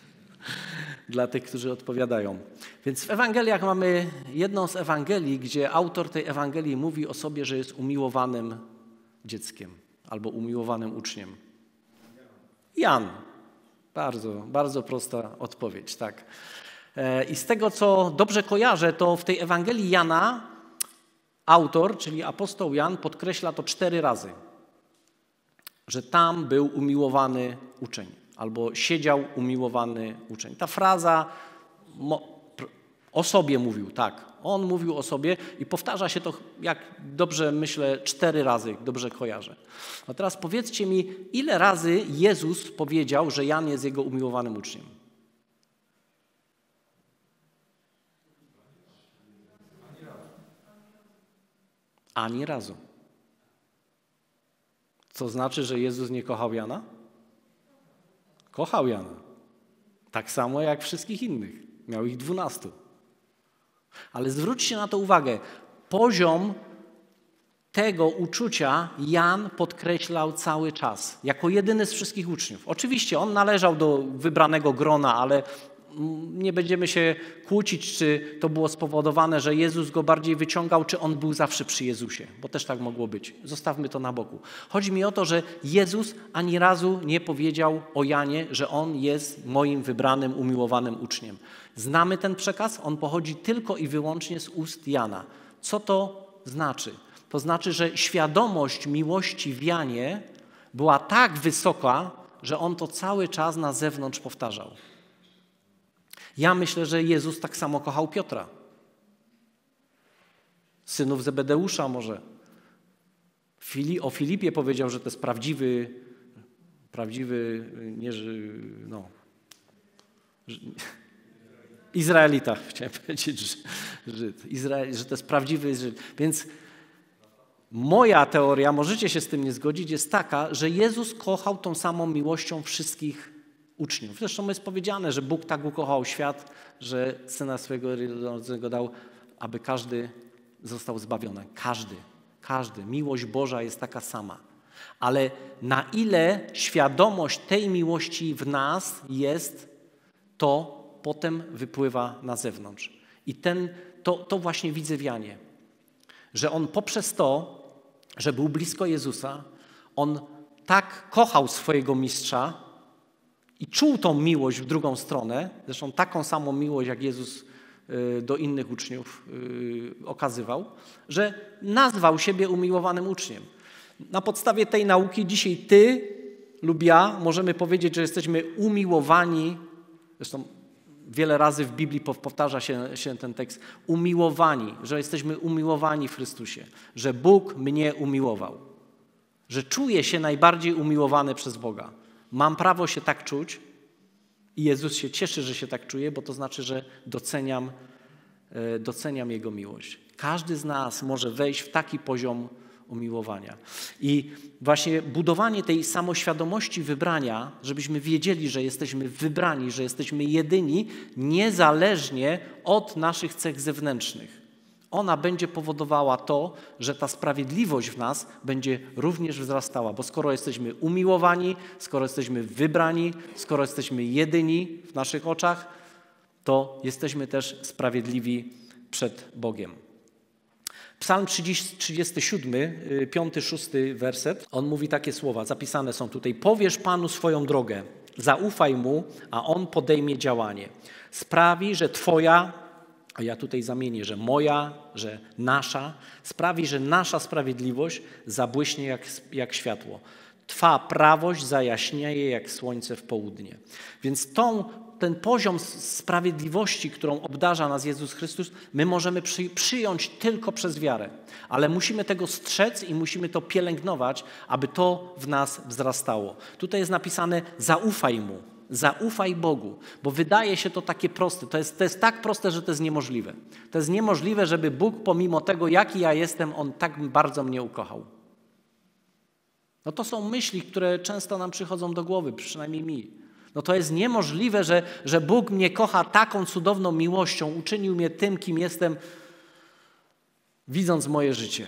[SPEAKER 1] dla tych, którzy odpowiadają. Więc w Ewangeliach mamy jedną z Ewangelii, gdzie autor tej Ewangelii mówi o sobie, że jest umiłowanym dzieckiem albo umiłowanym uczniem. Jan. Bardzo, bardzo prosta odpowiedź, tak. E, I z tego, co dobrze kojarzę, to w tej Ewangelii Jana autor, czyli apostoł Jan, podkreśla to cztery razy, że tam był umiłowany uczeń albo siedział umiłowany uczeń. Ta fraza o sobie mówił, tak. On mówił o sobie i powtarza się to, jak dobrze myślę, cztery razy, dobrze kojarzę. A teraz powiedzcie mi, ile razy Jezus powiedział, że Jan jest jego umiłowanym uczniem? Ani razu. Co znaczy, że Jezus nie kochał Jana? Kochał Jana. Tak samo jak wszystkich innych. Miał ich dwunastu. Ale zwróćcie na to uwagę. Poziom tego uczucia Jan podkreślał cały czas, jako jedyny z wszystkich uczniów. Oczywiście on należał do wybranego grona, ale nie będziemy się kłócić, czy to było spowodowane, że Jezus go bardziej wyciągał, czy on był zawsze przy Jezusie, bo też tak mogło być. Zostawmy to na boku. Chodzi mi o to, że Jezus ani razu nie powiedział o Janie, że on jest moim wybranym, umiłowanym uczniem. Znamy ten przekaz, on pochodzi tylko i wyłącznie z ust Jana. Co to znaczy? To znaczy, że świadomość miłości w Janie była tak wysoka, że on to cały czas na zewnątrz powtarzał. Ja myślę, że Jezus tak samo kochał Piotra. Synów Zebedeusza może. O Filipie powiedział, że to jest prawdziwy, prawdziwy, nie, no, Izraelita, chciałem powiedzieć, Żyd. Izrael, że to jest prawdziwy Żyd. Więc moja teoria, możecie się z tym nie zgodzić, jest taka, że Jezus kochał tą samą miłością wszystkich uczniów. Zresztą jest powiedziane, że Bóg tak ukochał świat, że Syna swojego rodzonego dał, aby każdy został zbawiony. Każdy, każdy. Miłość Boża jest taka sama. Ale na ile świadomość tej miłości w nas jest, to potem wypływa na zewnątrz. I ten, to, to właśnie widzę w Janie, że on poprzez to, że był blisko Jezusa, on tak kochał swojego mistrza i czuł tą miłość w drugą stronę, zresztą taką samą miłość, jak Jezus y, do innych uczniów y, okazywał, że nazwał siebie umiłowanym uczniem. Na podstawie tej nauki dzisiaj ty lub ja możemy powiedzieć, że jesteśmy umiłowani, zresztą wiele razy w Biblii powtarza się, się, ten tekst, umiłowani, że jesteśmy umiłowani w Chrystusie, że Bóg mnie umiłował, że czuję się najbardziej umiłowany przez Boga. Mam prawo się tak czuć i Jezus się cieszy, że się tak czuje, bo to znaczy, że doceniam, e, doceniam Jego miłość. Każdy z nas może wejść w taki poziom umiłowania. I właśnie budowanie tej samoświadomości wybrania, żebyśmy wiedzieli, że jesteśmy wybrani, że jesteśmy jedyni, niezależnie od naszych cech zewnętrznych. Ona będzie powodowała to, że ta sprawiedliwość w nas będzie również wzrastała, bo skoro jesteśmy umiłowani, skoro jesteśmy wybrani, skoro jesteśmy jedyni w naszych oczach, to jesteśmy też sprawiedliwi przed Bogiem. Psalm 30, 37, 5, 6 werset, on mówi takie słowa, zapisane są tutaj. Powiesz Panu swoją drogę, zaufaj Mu, a On podejmie działanie. Sprawi, że Twoja, a ja tutaj zamienię, że moja, że nasza, sprawi, że nasza sprawiedliwość zabłyśnie jak, jak światło. Twa prawość zajaśnieje jak słońce w południe. Więc tą ten poziom sprawiedliwości, którą obdarza nas Jezus Chrystus, my możemy przy, przyjąć tylko przez wiarę. Ale musimy tego strzec i musimy to pielęgnować, aby to w nas wzrastało. Tutaj jest napisane: zaufaj mu, zaufaj Bogu, bo wydaje się to takie proste. To jest, to jest tak proste, że to jest niemożliwe. To jest niemożliwe, żeby Bóg, pomimo tego, jaki ja jestem, on tak bardzo mnie ukochał. No to są myśli, które często nam przychodzą do głowy, przynajmniej mi. No to jest niemożliwe, że, że Bóg mnie kocha taką cudowną miłością, uczynił mnie tym, kim jestem, widząc moje życie,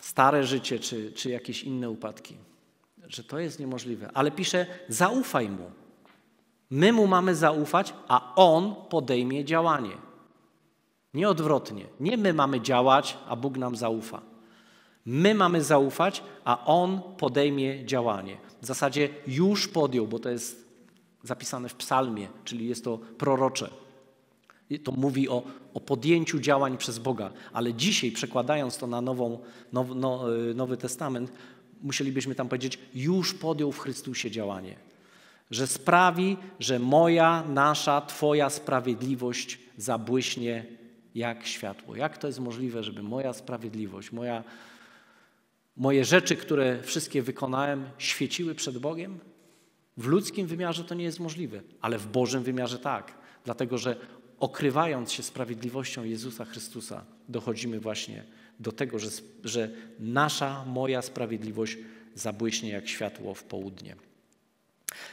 [SPEAKER 1] stare życie czy, czy jakieś inne upadki. Że to jest niemożliwe. Ale pisze, zaufaj mu. My mu mamy zaufać, a on podejmie działanie. Nie odwrotnie. Nie my mamy działać, a Bóg nam zaufa. My mamy zaufać, a on podejmie działanie. W zasadzie już podjął, bo to jest zapisane w psalmie, czyli jest to prorocze. To mówi o, o podjęciu działań przez Boga, ale dzisiaj przekładając to na nową, now, no, Nowy Testament, musielibyśmy tam powiedzieć, już podjął w Chrystusie działanie. Że sprawi, że moja, nasza, Twoja sprawiedliwość zabłyśnie jak światło. Jak to jest możliwe, żeby moja sprawiedliwość, moja, moje rzeczy, które wszystkie wykonałem, świeciły przed Bogiem? W ludzkim wymiarze to nie jest możliwe, ale w Bożym wymiarze tak. Dlatego, że okrywając się sprawiedliwością Jezusa Chrystusa, dochodzimy właśnie do tego, że, że nasza, moja sprawiedliwość zabłyśnie jak światło w południe.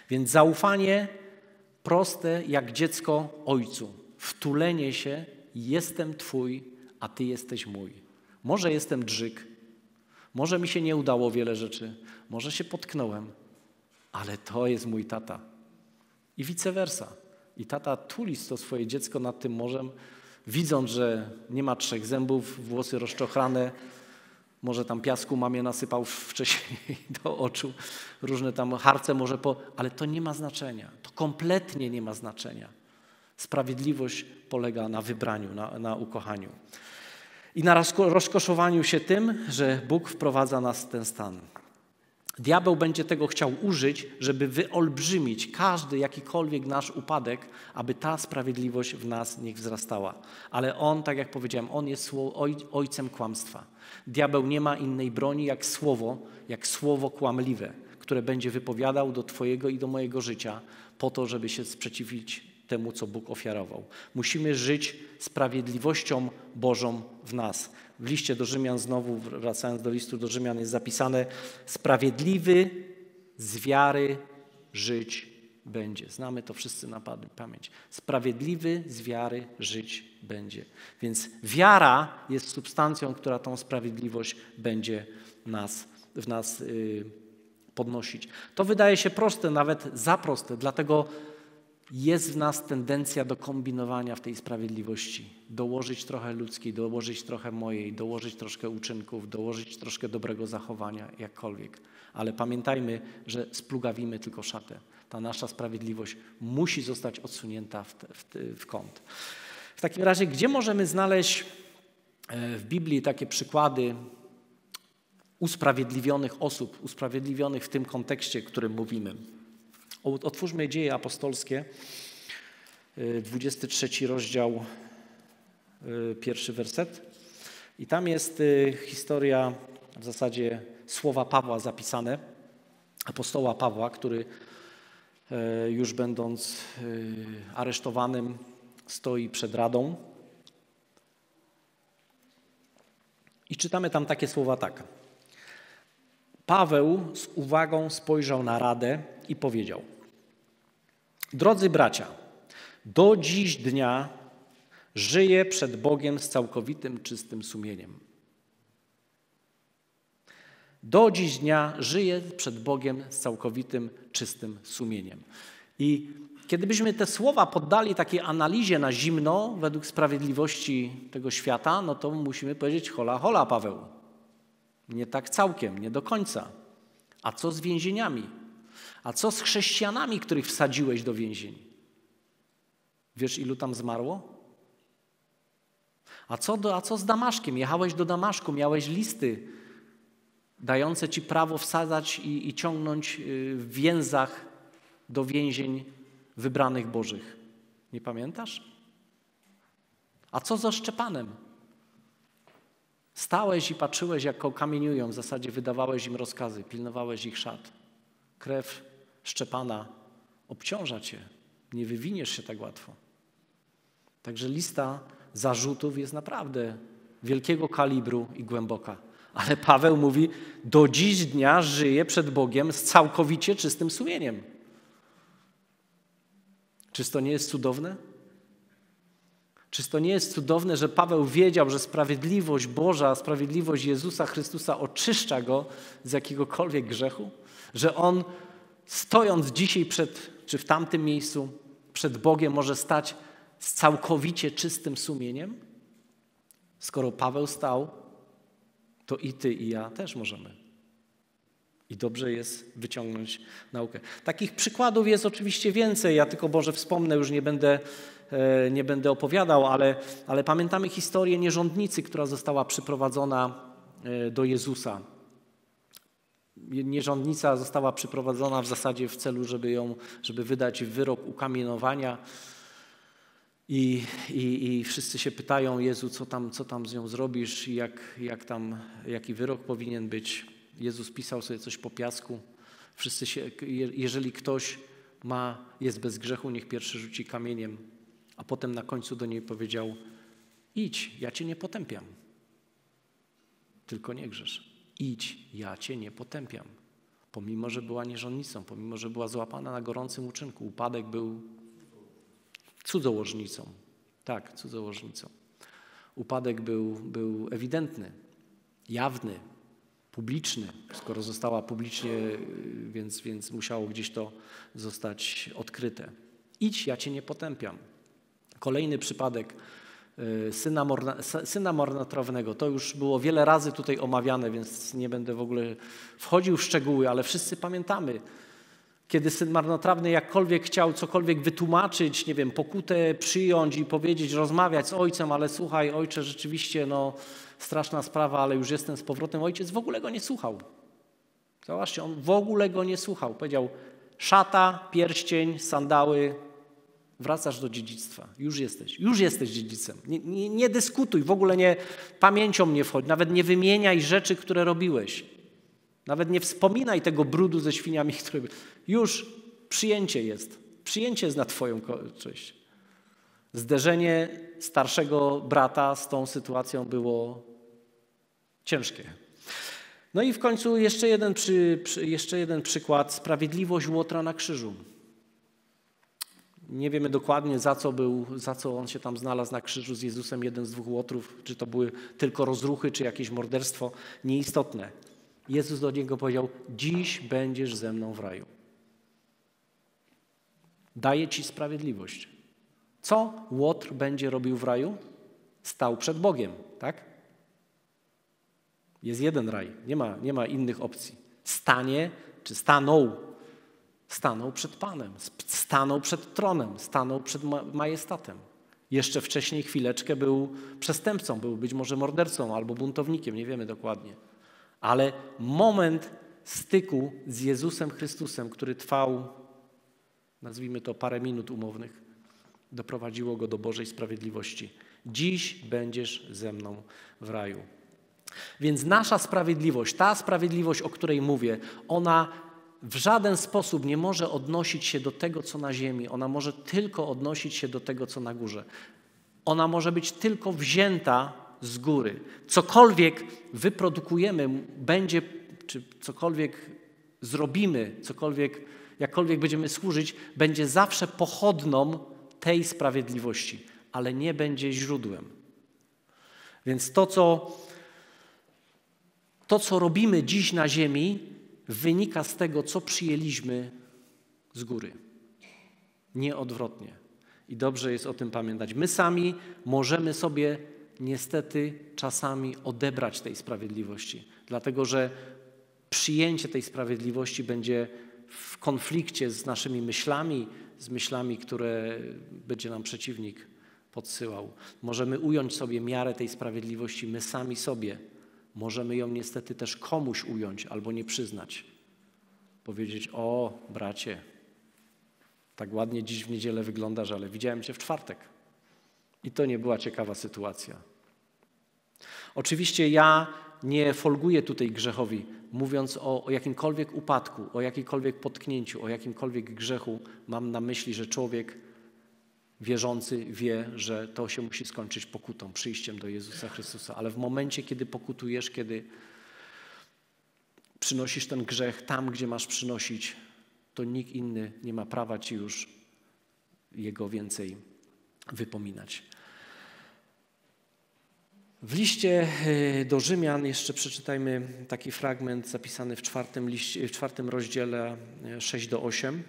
[SPEAKER 1] Więc zaufanie proste jak dziecko ojcu. Wtulenie się, jestem Twój, a Ty jesteś mój. Może jestem drzyk, może mi się nie udało wiele rzeczy, może się potknąłem, ale to jest mój tata. I vice versa. I tata tuli to swoje dziecko nad tym morzem, widząc, że nie ma trzech zębów, włosy rozczochrane, może tam piasku mamie nasypał wcześniej do oczu, różne tam harce może po... Ale to nie ma znaczenia. To kompletnie nie ma znaczenia. Sprawiedliwość polega na wybraniu, na, na ukochaniu. I na rozkoszowaniu się tym, że Bóg wprowadza nas w ten stan. Diabeł będzie tego chciał użyć, żeby wyolbrzymić każdy jakikolwiek nasz upadek, aby ta sprawiedliwość w nas niech wzrastała. Ale on, tak jak powiedziałem, on jest ojcem kłamstwa. Diabeł nie ma innej broni jak słowo, jak słowo kłamliwe, które będzie wypowiadał do Twojego i do mojego życia po to, żeby się sprzeciwić temu, co Bóg ofiarował. Musimy żyć sprawiedliwością Bożą w nas. W liście do Rzymian, znowu wracając do listu do Rzymian, jest zapisane: Sprawiedliwy z wiary żyć będzie. Znamy to wszyscy na pamięć. Sprawiedliwy z wiary żyć będzie. Więc wiara jest substancją, która tą sprawiedliwość będzie nas, w nas yy, podnosić. To wydaje się proste, nawet za proste, dlatego jest w nas tendencja do kombinowania w tej sprawiedliwości. Dołożyć trochę ludzkiej, dołożyć trochę mojej, dołożyć troszkę uczynków, dołożyć troszkę dobrego zachowania, jakkolwiek. Ale pamiętajmy, że splugawimy tylko szatę. Ta nasza sprawiedliwość musi zostać odsunięta w, w, w kąt. W takim razie, gdzie możemy znaleźć e, w Biblii takie przykłady usprawiedliwionych osób, usprawiedliwionych w tym kontekście, którym mówimy? Otwórzmy Dzieje Apostolskie, 23 y, rozdział, y, pierwszy werset. I tam jest y, historia, w zasadzie słowa Pawła zapisane, apostoła Pawła, który już będąc aresztowanym stoi przed radą. I czytamy tam takie słowa tak. Paweł z uwagą spojrzał na radę i powiedział: Drodzy bracia, do dziś dnia żyję przed Bogiem z całkowitym czystym sumieniem. Do dziś dnia żyję przed Bogiem z całkowitym czystym sumieniem. I kiedybyśmy te słowa poddali takiej analizie na zimno według sprawiedliwości tego świata, no to musimy powiedzieć hola, hola Paweł. Nie tak całkiem, nie do końca. A co z więzieniami? A co z chrześcijanami, których wsadziłeś do więzień? Wiesz, ilu tam zmarło? A co, do, a co z Damaszkiem? Jechałeś do Damaszku, miałeś listy dające ci prawo wsadzać i, i ciągnąć y, w więzach do więzień wybranych Bożych. Nie pamiętasz? A co ze Szczepanem? Stałeś i patrzyłeś, jak kamieniują, w zasadzie wydawałeś im rozkazy, pilnowałeś ich szat. Krew Szczepana obciąża cię, nie wywiniesz się tak łatwo. Także lista zarzutów jest naprawdę wielkiego kalibru i głęboka. Ale Paweł mówi, do dziś dnia żyje przed Bogiem z całkowicie czystym sumieniem. Czyż to nie jest cudowne? Czyż to nie jest cudowne, że Paweł wiedział, że sprawiedliwość Boża, sprawiedliwość Jezusa Chrystusa oczyszcza go z jakiegokolwiek grzechu? Że on stojąc dzisiaj przed, czy w tamtym miejscu, przed Bogiem może stać z całkowicie czystym sumieniem? Skoro Paweł stał, to i ty, i ja też możemy. I dobrze jest wyciągnąć naukę. Takich przykładów jest oczywiście więcej. Ja tylko Boże wspomnę, już nie będę, e, nie będę opowiadał, ale, ale pamiętamy historię nierządnicy, która została przyprowadzona e, do Jezusa nierządnica została przyprowadzona w zasadzie w celu, żeby ją, żeby wydać wyrok ukamienowania. I, i, I wszyscy się pytają, Jezu, co tam, co tam z nią zrobisz jak, jak tam, jaki wyrok powinien być. Jezus pisał sobie coś po piasku. Wszyscy się, jeżeli ktoś ma, jest bez grzechu, niech pierwszy rzuci kamieniem. A potem na końcu do niej powiedział, idź, ja cię nie potępiam, tylko nie grzesz idź, ja cię nie potępiam. Pomimo, że była nierządnicą, pomimo, że była złapana na gorącym uczynku, upadek był cudzołożnicą. Tak, cudzołożnicą. Upadek był, był ewidentny, jawny, publiczny. Skoro została publicznie, więc, więc musiało gdzieś to zostać odkryte. Idź, ja cię nie potępiam. Kolejny przypadek Y, syna, morna, syna marnotrawnego. To już było wiele razy tutaj omawiane, więc nie będę w ogóle wchodził w szczegóły, ale wszyscy pamiętamy, kiedy syn marnotrawny jakkolwiek chciał cokolwiek wytłumaczyć, nie wiem, pokutę przyjąć i powiedzieć, rozmawiać z ojcem, ale słuchaj, ojcze, rzeczywiście, no, straszna sprawa, ale już jestem z powrotem. Ojciec w ogóle go nie słuchał. Zobaczcie, on w ogóle go nie słuchał. Powiedział: szata, pierścień, sandały, wracasz do dziedzictwa. Już jesteś, już jesteś dziedzicem. Nie, nie, nie, dyskutuj, w ogóle nie pamięcią nie wchodź, nawet nie wymieniaj rzeczy, które robiłeś. Nawet nie wspominaj tego brudu ze świniami, które. Już przyjęcie jest. Przyjęcie jest na Twoją cześć. Zderzenie starszego brata z tą sytuacją było ciężkie. No i w końcu jeszcze jeden, przy, przy, jeszcze jeden przykład. Sprawiedliwość Łotra na krzyżu. Nie wiemy dokładnie, za co, był, za co on się tam znalazł na krzyżu z Jezusem, jeden z dwóch łotrów, czy to były tylko rozruchy, czy jakieś morderstwo. Nieistotne. Jezus do niego powiedział: Dziś będziesz ze mną w raju. Daję ci sprawiedliwość. Co Łotr będzie robił w raju? Stał przed Bogiem, tak? Jest jeden raj, nie ma, nie ma innych opcji. Stanie, czy stanął, stanął przed Panem, stanął przed tronem, stanął przed majestatem. Jeszcze wcześniej chwileczkę był przestępcą, był być może mordercą albo buntownikiem, nie wiemy dokładnie. Ale moment styku z Jezusem Chrystusem, który trwał, nazwijmy to parę minut umownych, doprowadziło go do Bożej sprawiedliwości. Dziś będziesz ze mną w raju. Więc nasza sprawiedliwość, ta sprawiedliwość, o której mówię, ona w żaden sposób nie może odnosić się do tego, co na ziemi. Ona może tylko odnosić się do tego, co na górze. Ona może być tylko wzięta z góry. Cokolwiek wyprodukujemy, będzie, czy cokolwiek zrobimy, cokolwiek, jakkolwiek będziemy służyć, będzie zawsze pochodną tej sprawiedliwości, ale nie będzie źródłem. Więc to, co to, co robimy dziś na ziemi, wynika z tego, co przyjęliśmy z góry. Nie odwrotnie. I dobrze jest o tym pamiętać. My sami możemy sobie niestety czasami odebrać tej sprawiedliwości, dlatego że przyjęcie tej sprawiedliwości będzie w konflikcie z naszymi myślami, z myślami, które będzie nam przeciwnik podsyłał. Możemy ująć sobie miarę tej sprawiedliwości my sami sobie możemy ją niestety też komuś ująć albo nie przyznać. Powiedzieć: O, bracie, tak ładnie dziś w niedzielę wyglądasz, ale widziałem cię w czwartek. I to nie była ciekawa sytuacja. Oczywiście ja nie folguję tutaj grzechowi, mówiąc o, o, jakimkolwiek upadku, o jakimkolwiek potknięciu, o jakimkolwiek grzechu. Mam na myśli, że człowiek wierzący wie, że to się musi skończyć pokutą, przyjściem do Jezusa Chrystusa. Ale w momencie, kiedy pokutujesz, kiedy przynosisz ten grzech tam, gdzie masz przynosić, to nikt inny nie ma prawa ci już jego więcej wypominać. W liście e, do Rzymian jeszcze przeczytajmy taki fragment zapisany w czwartym, liście, w czwartym rozdziale 6 e, do 8.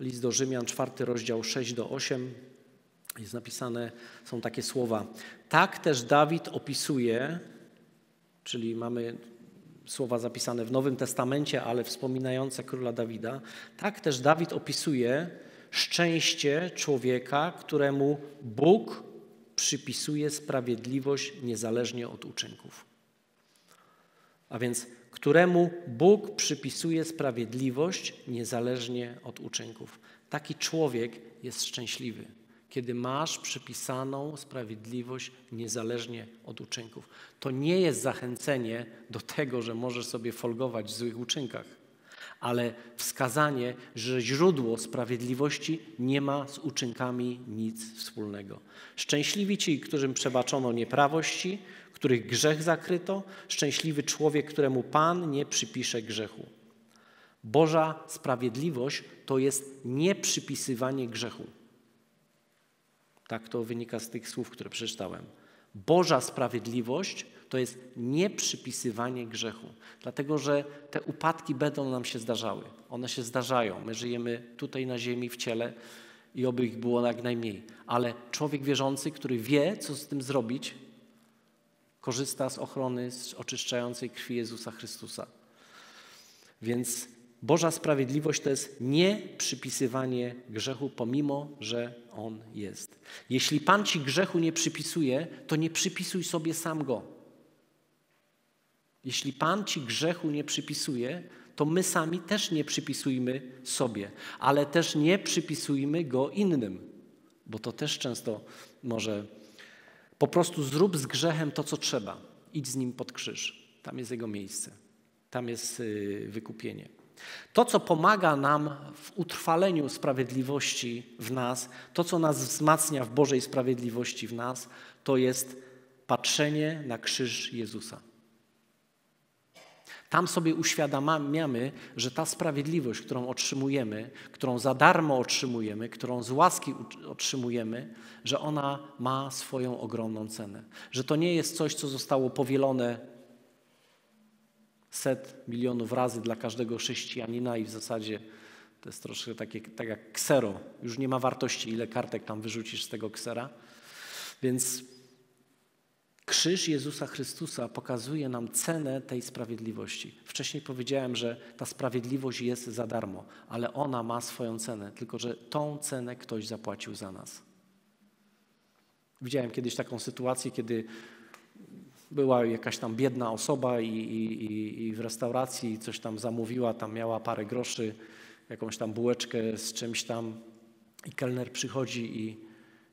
[SPEAKER 1] List do Rzymian, czwarty rozdział 6 do 8. Jest napisane, są takie słowa. Tak też Dawid opisuje, czyli mamy słowa zapisane w Nowym Testamencie, ale wspominające króla Dawida. Tak też Dawid opisuje szczęście człowieka, któremu Bóg przypisuje sprawiedliwość niezależnie od uczynków. A więc któremu Bóg przypisuje sprawiedliwość niezależnie od uczynków. Taki człowiek jest szczęśliwy, kiedy masz przypisaną sprawiedliwość niezależnie od uczynków. To nie jest zachęcenie do tego, że możesz sobie folgować w złych uczynkach, ale wskazanie, że źródło sprawiedliwości nie ma z uczynkami nic wspólnego. Szczęśliwi ci, którym przebaczono nieprawości, których grzech zakryto, szczęśliwy człowiek, któremu Pan nie przypisze grzechu. Boża sprawiedliwość to jest nieprzypisywanie grzechu. Tak to wynika z tych słów, które przeczytałem. Boża sprawiedliwość to jest nieprzypisywanie grzechu, dlatego że te upadki będą nam się zdarzały. One się zdarzają. My żyjemy tutaj na ziemi, w ciele i oby ich było jak najmniej. Ale człowiek wierzący, który wie, co z tym zrobić, korzysta z ochrony z oczyszczającej krwi Jezusa Chrystusa. Więc Boża sprawiedliwość to jest nie przypisywanie grzechu, pomimo że on jest. Jeśli Pan ci grzechu nie przypisuje, to nie przypisuj sobie sam go. Jeśli Pan ci grzechu nie przypisuje, to my sami też nie przypisujmy sobie, ale też nie przypisujmy go innym, bo to też często może po prostu zrób z grzechem to, co trzeba. Idź z nim pod krzyż. Tam jest jego miejsce. Tam jest y, wykupienie. To, co pomaga nam w utrwaleniu sprawiedliwości w nas, to, co nas wzmacnia w Bożej sprawiedliwości w nas, to jest patrzenie na krzyż Jezusa. Tam sobie uświadamiamy, że ta sprawiedliwość, którą otrzymujemy, którą za darmo otrzymujemy, którą z łaski otrzymujemy, że ona ma swoją ogromną cenę. Że to nie jest coś, co zostało powielone set milionów razy dla każdego chrześcijanina i w zasadzie to jest troszkę takie, tak jak ksero. Już nie ma wartości, ile kartek tam wyrzucisz z tego ksera. Więc Krzyż Jezusa Chrystusa pokazuje nam cenę tej sprawiedliwości. Wcześniej powiedziałem, że ta sprawiedliwość jest za darmo, ale ona ma swoją cenę, tylko że tą cenę ktoś zapłacił za nas. Widziałem kiedyś taką sytuację, kiedy była jakaś tam biedna osoba i, i, i w restauracji coś tam zamówiła, tam miała parę groszy, jakąś tam bułeczkę z czymś tam i kelner przychodzi i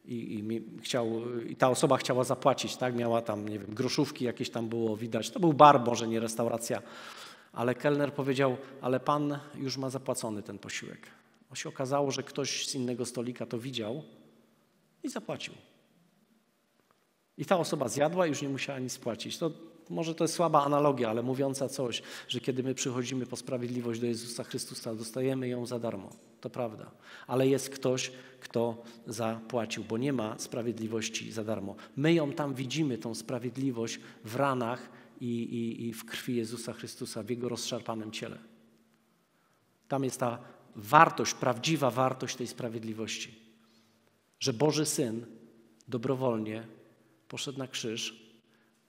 [SPEAKER 1] i, i, chciał, i ta osoba chciała zapłacić, tak? Miała tam, nie wiem, groszówki jakieś tam było widać. To był bar, może nie restauracja. Ale kelner powiedział, ale pan już ma zapłacony ten posiłek. O się okazało, że ktoś z innego stolika to widział i zapłacił. I ta osoba zjadła i już nie musiała nic płacić. To może to jest słaba analogia, ale mówiąca coś, że kiedy my przychodzimy po sprawiedliwość do Jezusa Chrystusa, dostajemy ją za darmo. To prawda. Ale jest ktoś, kto zapłacił, bo nie ma sprawiedliwości za darmo. My ją tam widzimy, tą sprawiedliwość w ranach i, i, i w krwi Jezusa Chrystusa, w Jego rozszarpanym ciele. Tam jest ta wartość, prawdziwa wartość tej sprawiedliwości. Że Boży Syn dobrowolnie poszedł na krzyż,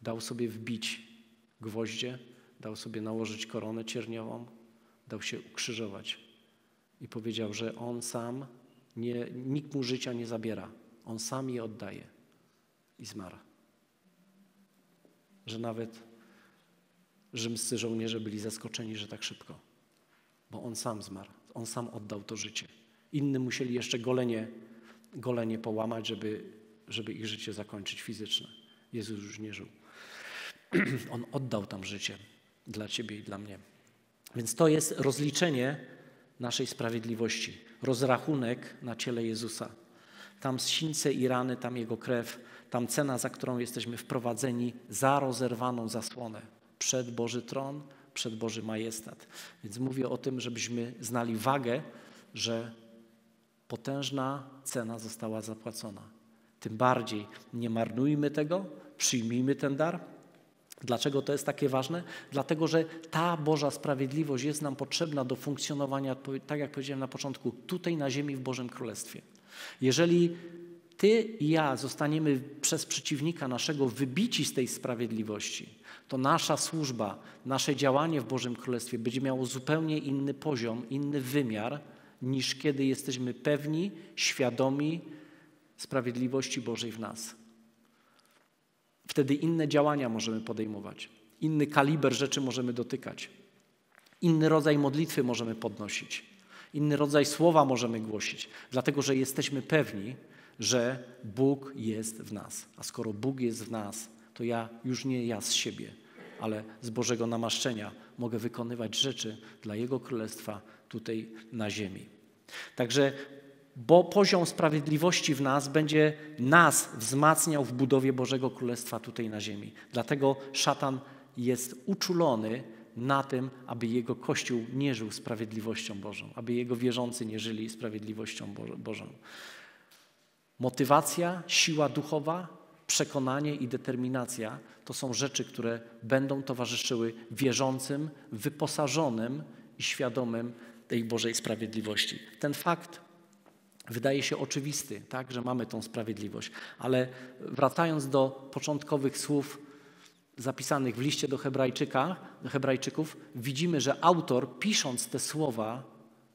[SPEAKER 1] dał sobie wbić gwoździe, dał sobie nałożyć koronę cierniową, dał się ukrzyżować i powiedział, że on sam, nie, nikt mu życia nie zabiera, on sam je oddaje i zmarł. Że nawet rzymscy żołnierze byli zaskoczeni, że tak szybko, bo on sam zmarł, on sam oddał to życie. Inni musieli jeszcze golenie, golenie połamać, żeby, żeby ich życie zakończyć fizyczne. Jezus już nie żył. On oddał tam życie dla Ciebie i dla mnie. Więc to jest rozliczenie naszej sprawiedliwości, rozrachunek na ciele Jezusa. Tam sińce i rany, tam Jego krew, tam cena, za którą jesteśmy wprowadzeni za rozerwaną zasłonę przed Boży tron, przed Boży majestat. Więc mówię o tym, żebyśmy znali wagę, że potężna cena została zapłacona. Tym bardziej nie marnujmy tego, przyjmijmy ten dar, Dlaczego to jest takie ważne? Dlatego, że ta Boża sprawiedliwość jest nam potrzebna do funkcjonowania, tak jak powiedziałem na początku, tutaj na ziemi w Bożym Królestwie. Jeżeli ty i ja zostaniemy przez przeciwnika naszego wybici z tej sprawiedliwości, to nasza służba, nasze działanie w Bożym Królestwie będzie miało zupełnie inny poziom, inny wymiar, niż kiedy jesteśmy pewni, świadomi sprawiedliwości Bożej w nas. Wtedy inne działania możemy podejmować, inny kaliber rzeczy możemy dotykać, inny rodzaj modlitwy możemy podnosić, inny rodzaj słowa możemy głosić, dlatego że jesteśmy pewni, że Bóg jest w nas. A skoro Bóg jest w nas, to ja już nie ja z siebie, ale z Bożego namaszczenia mogę wykonywać rzeczy dla Jego Królestwa tutaj na ziemi. Także bo poziom sprawiedliwości w nas będzie nas wzmacniał w budowie Bożego Królestwa tutaj na ziemi. Dlatego szatan jest uczulony na tym, aby jego Kościół nie żył sprawiedliwością Bożą, aby jego wierzący nie żyli sprawiedliwością Bożą. Motywacja, siła duchowa, przekonanie i determinacja to są rzeczy, które będą towarzyszyły wierzącym, wyposażonym i świadomym tej Bożej sprawiedliwości. Ten fakt wydaje się oczywisty, tak, że mamy tą sprawiedliwość. Ale wracając do początkowych słów zapisanych w liście do, Hebrajczyka, do Hebrajczyków, widzimy, że autor, pisząc te słowa,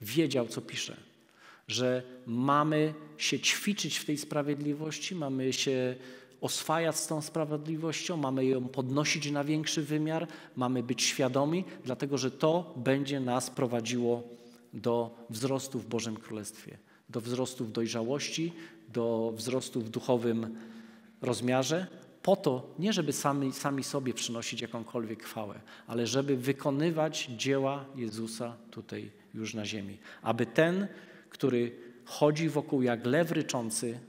[SPEAKER 1] wiedział, co pisze. Że mamy się ćwiczyć w tej sprawiedliwości, mamy się oswajać z tą sprawiedliwością, mamy ją podnosić na większy wymiar, mamy być świadomi, dlatego że to będzie nas prowadziło do wzrostu w Bożym Królestwie, do wzrostu w dojrzałości, do wzrostu w duchowym rozmiarze, po to, nie żeby sami, sami sobie przynosić jakąkolwiek chwałę, ale żeby wykonywać dzieła Jezusa tutaj już na ziemi. Aby ten, który chodzi wokół jak lew ryczący,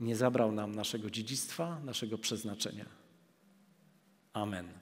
[SPEAKER 1] nie zabrał nam naszego dziedzictwa, naszego przeznaczenia. Amen.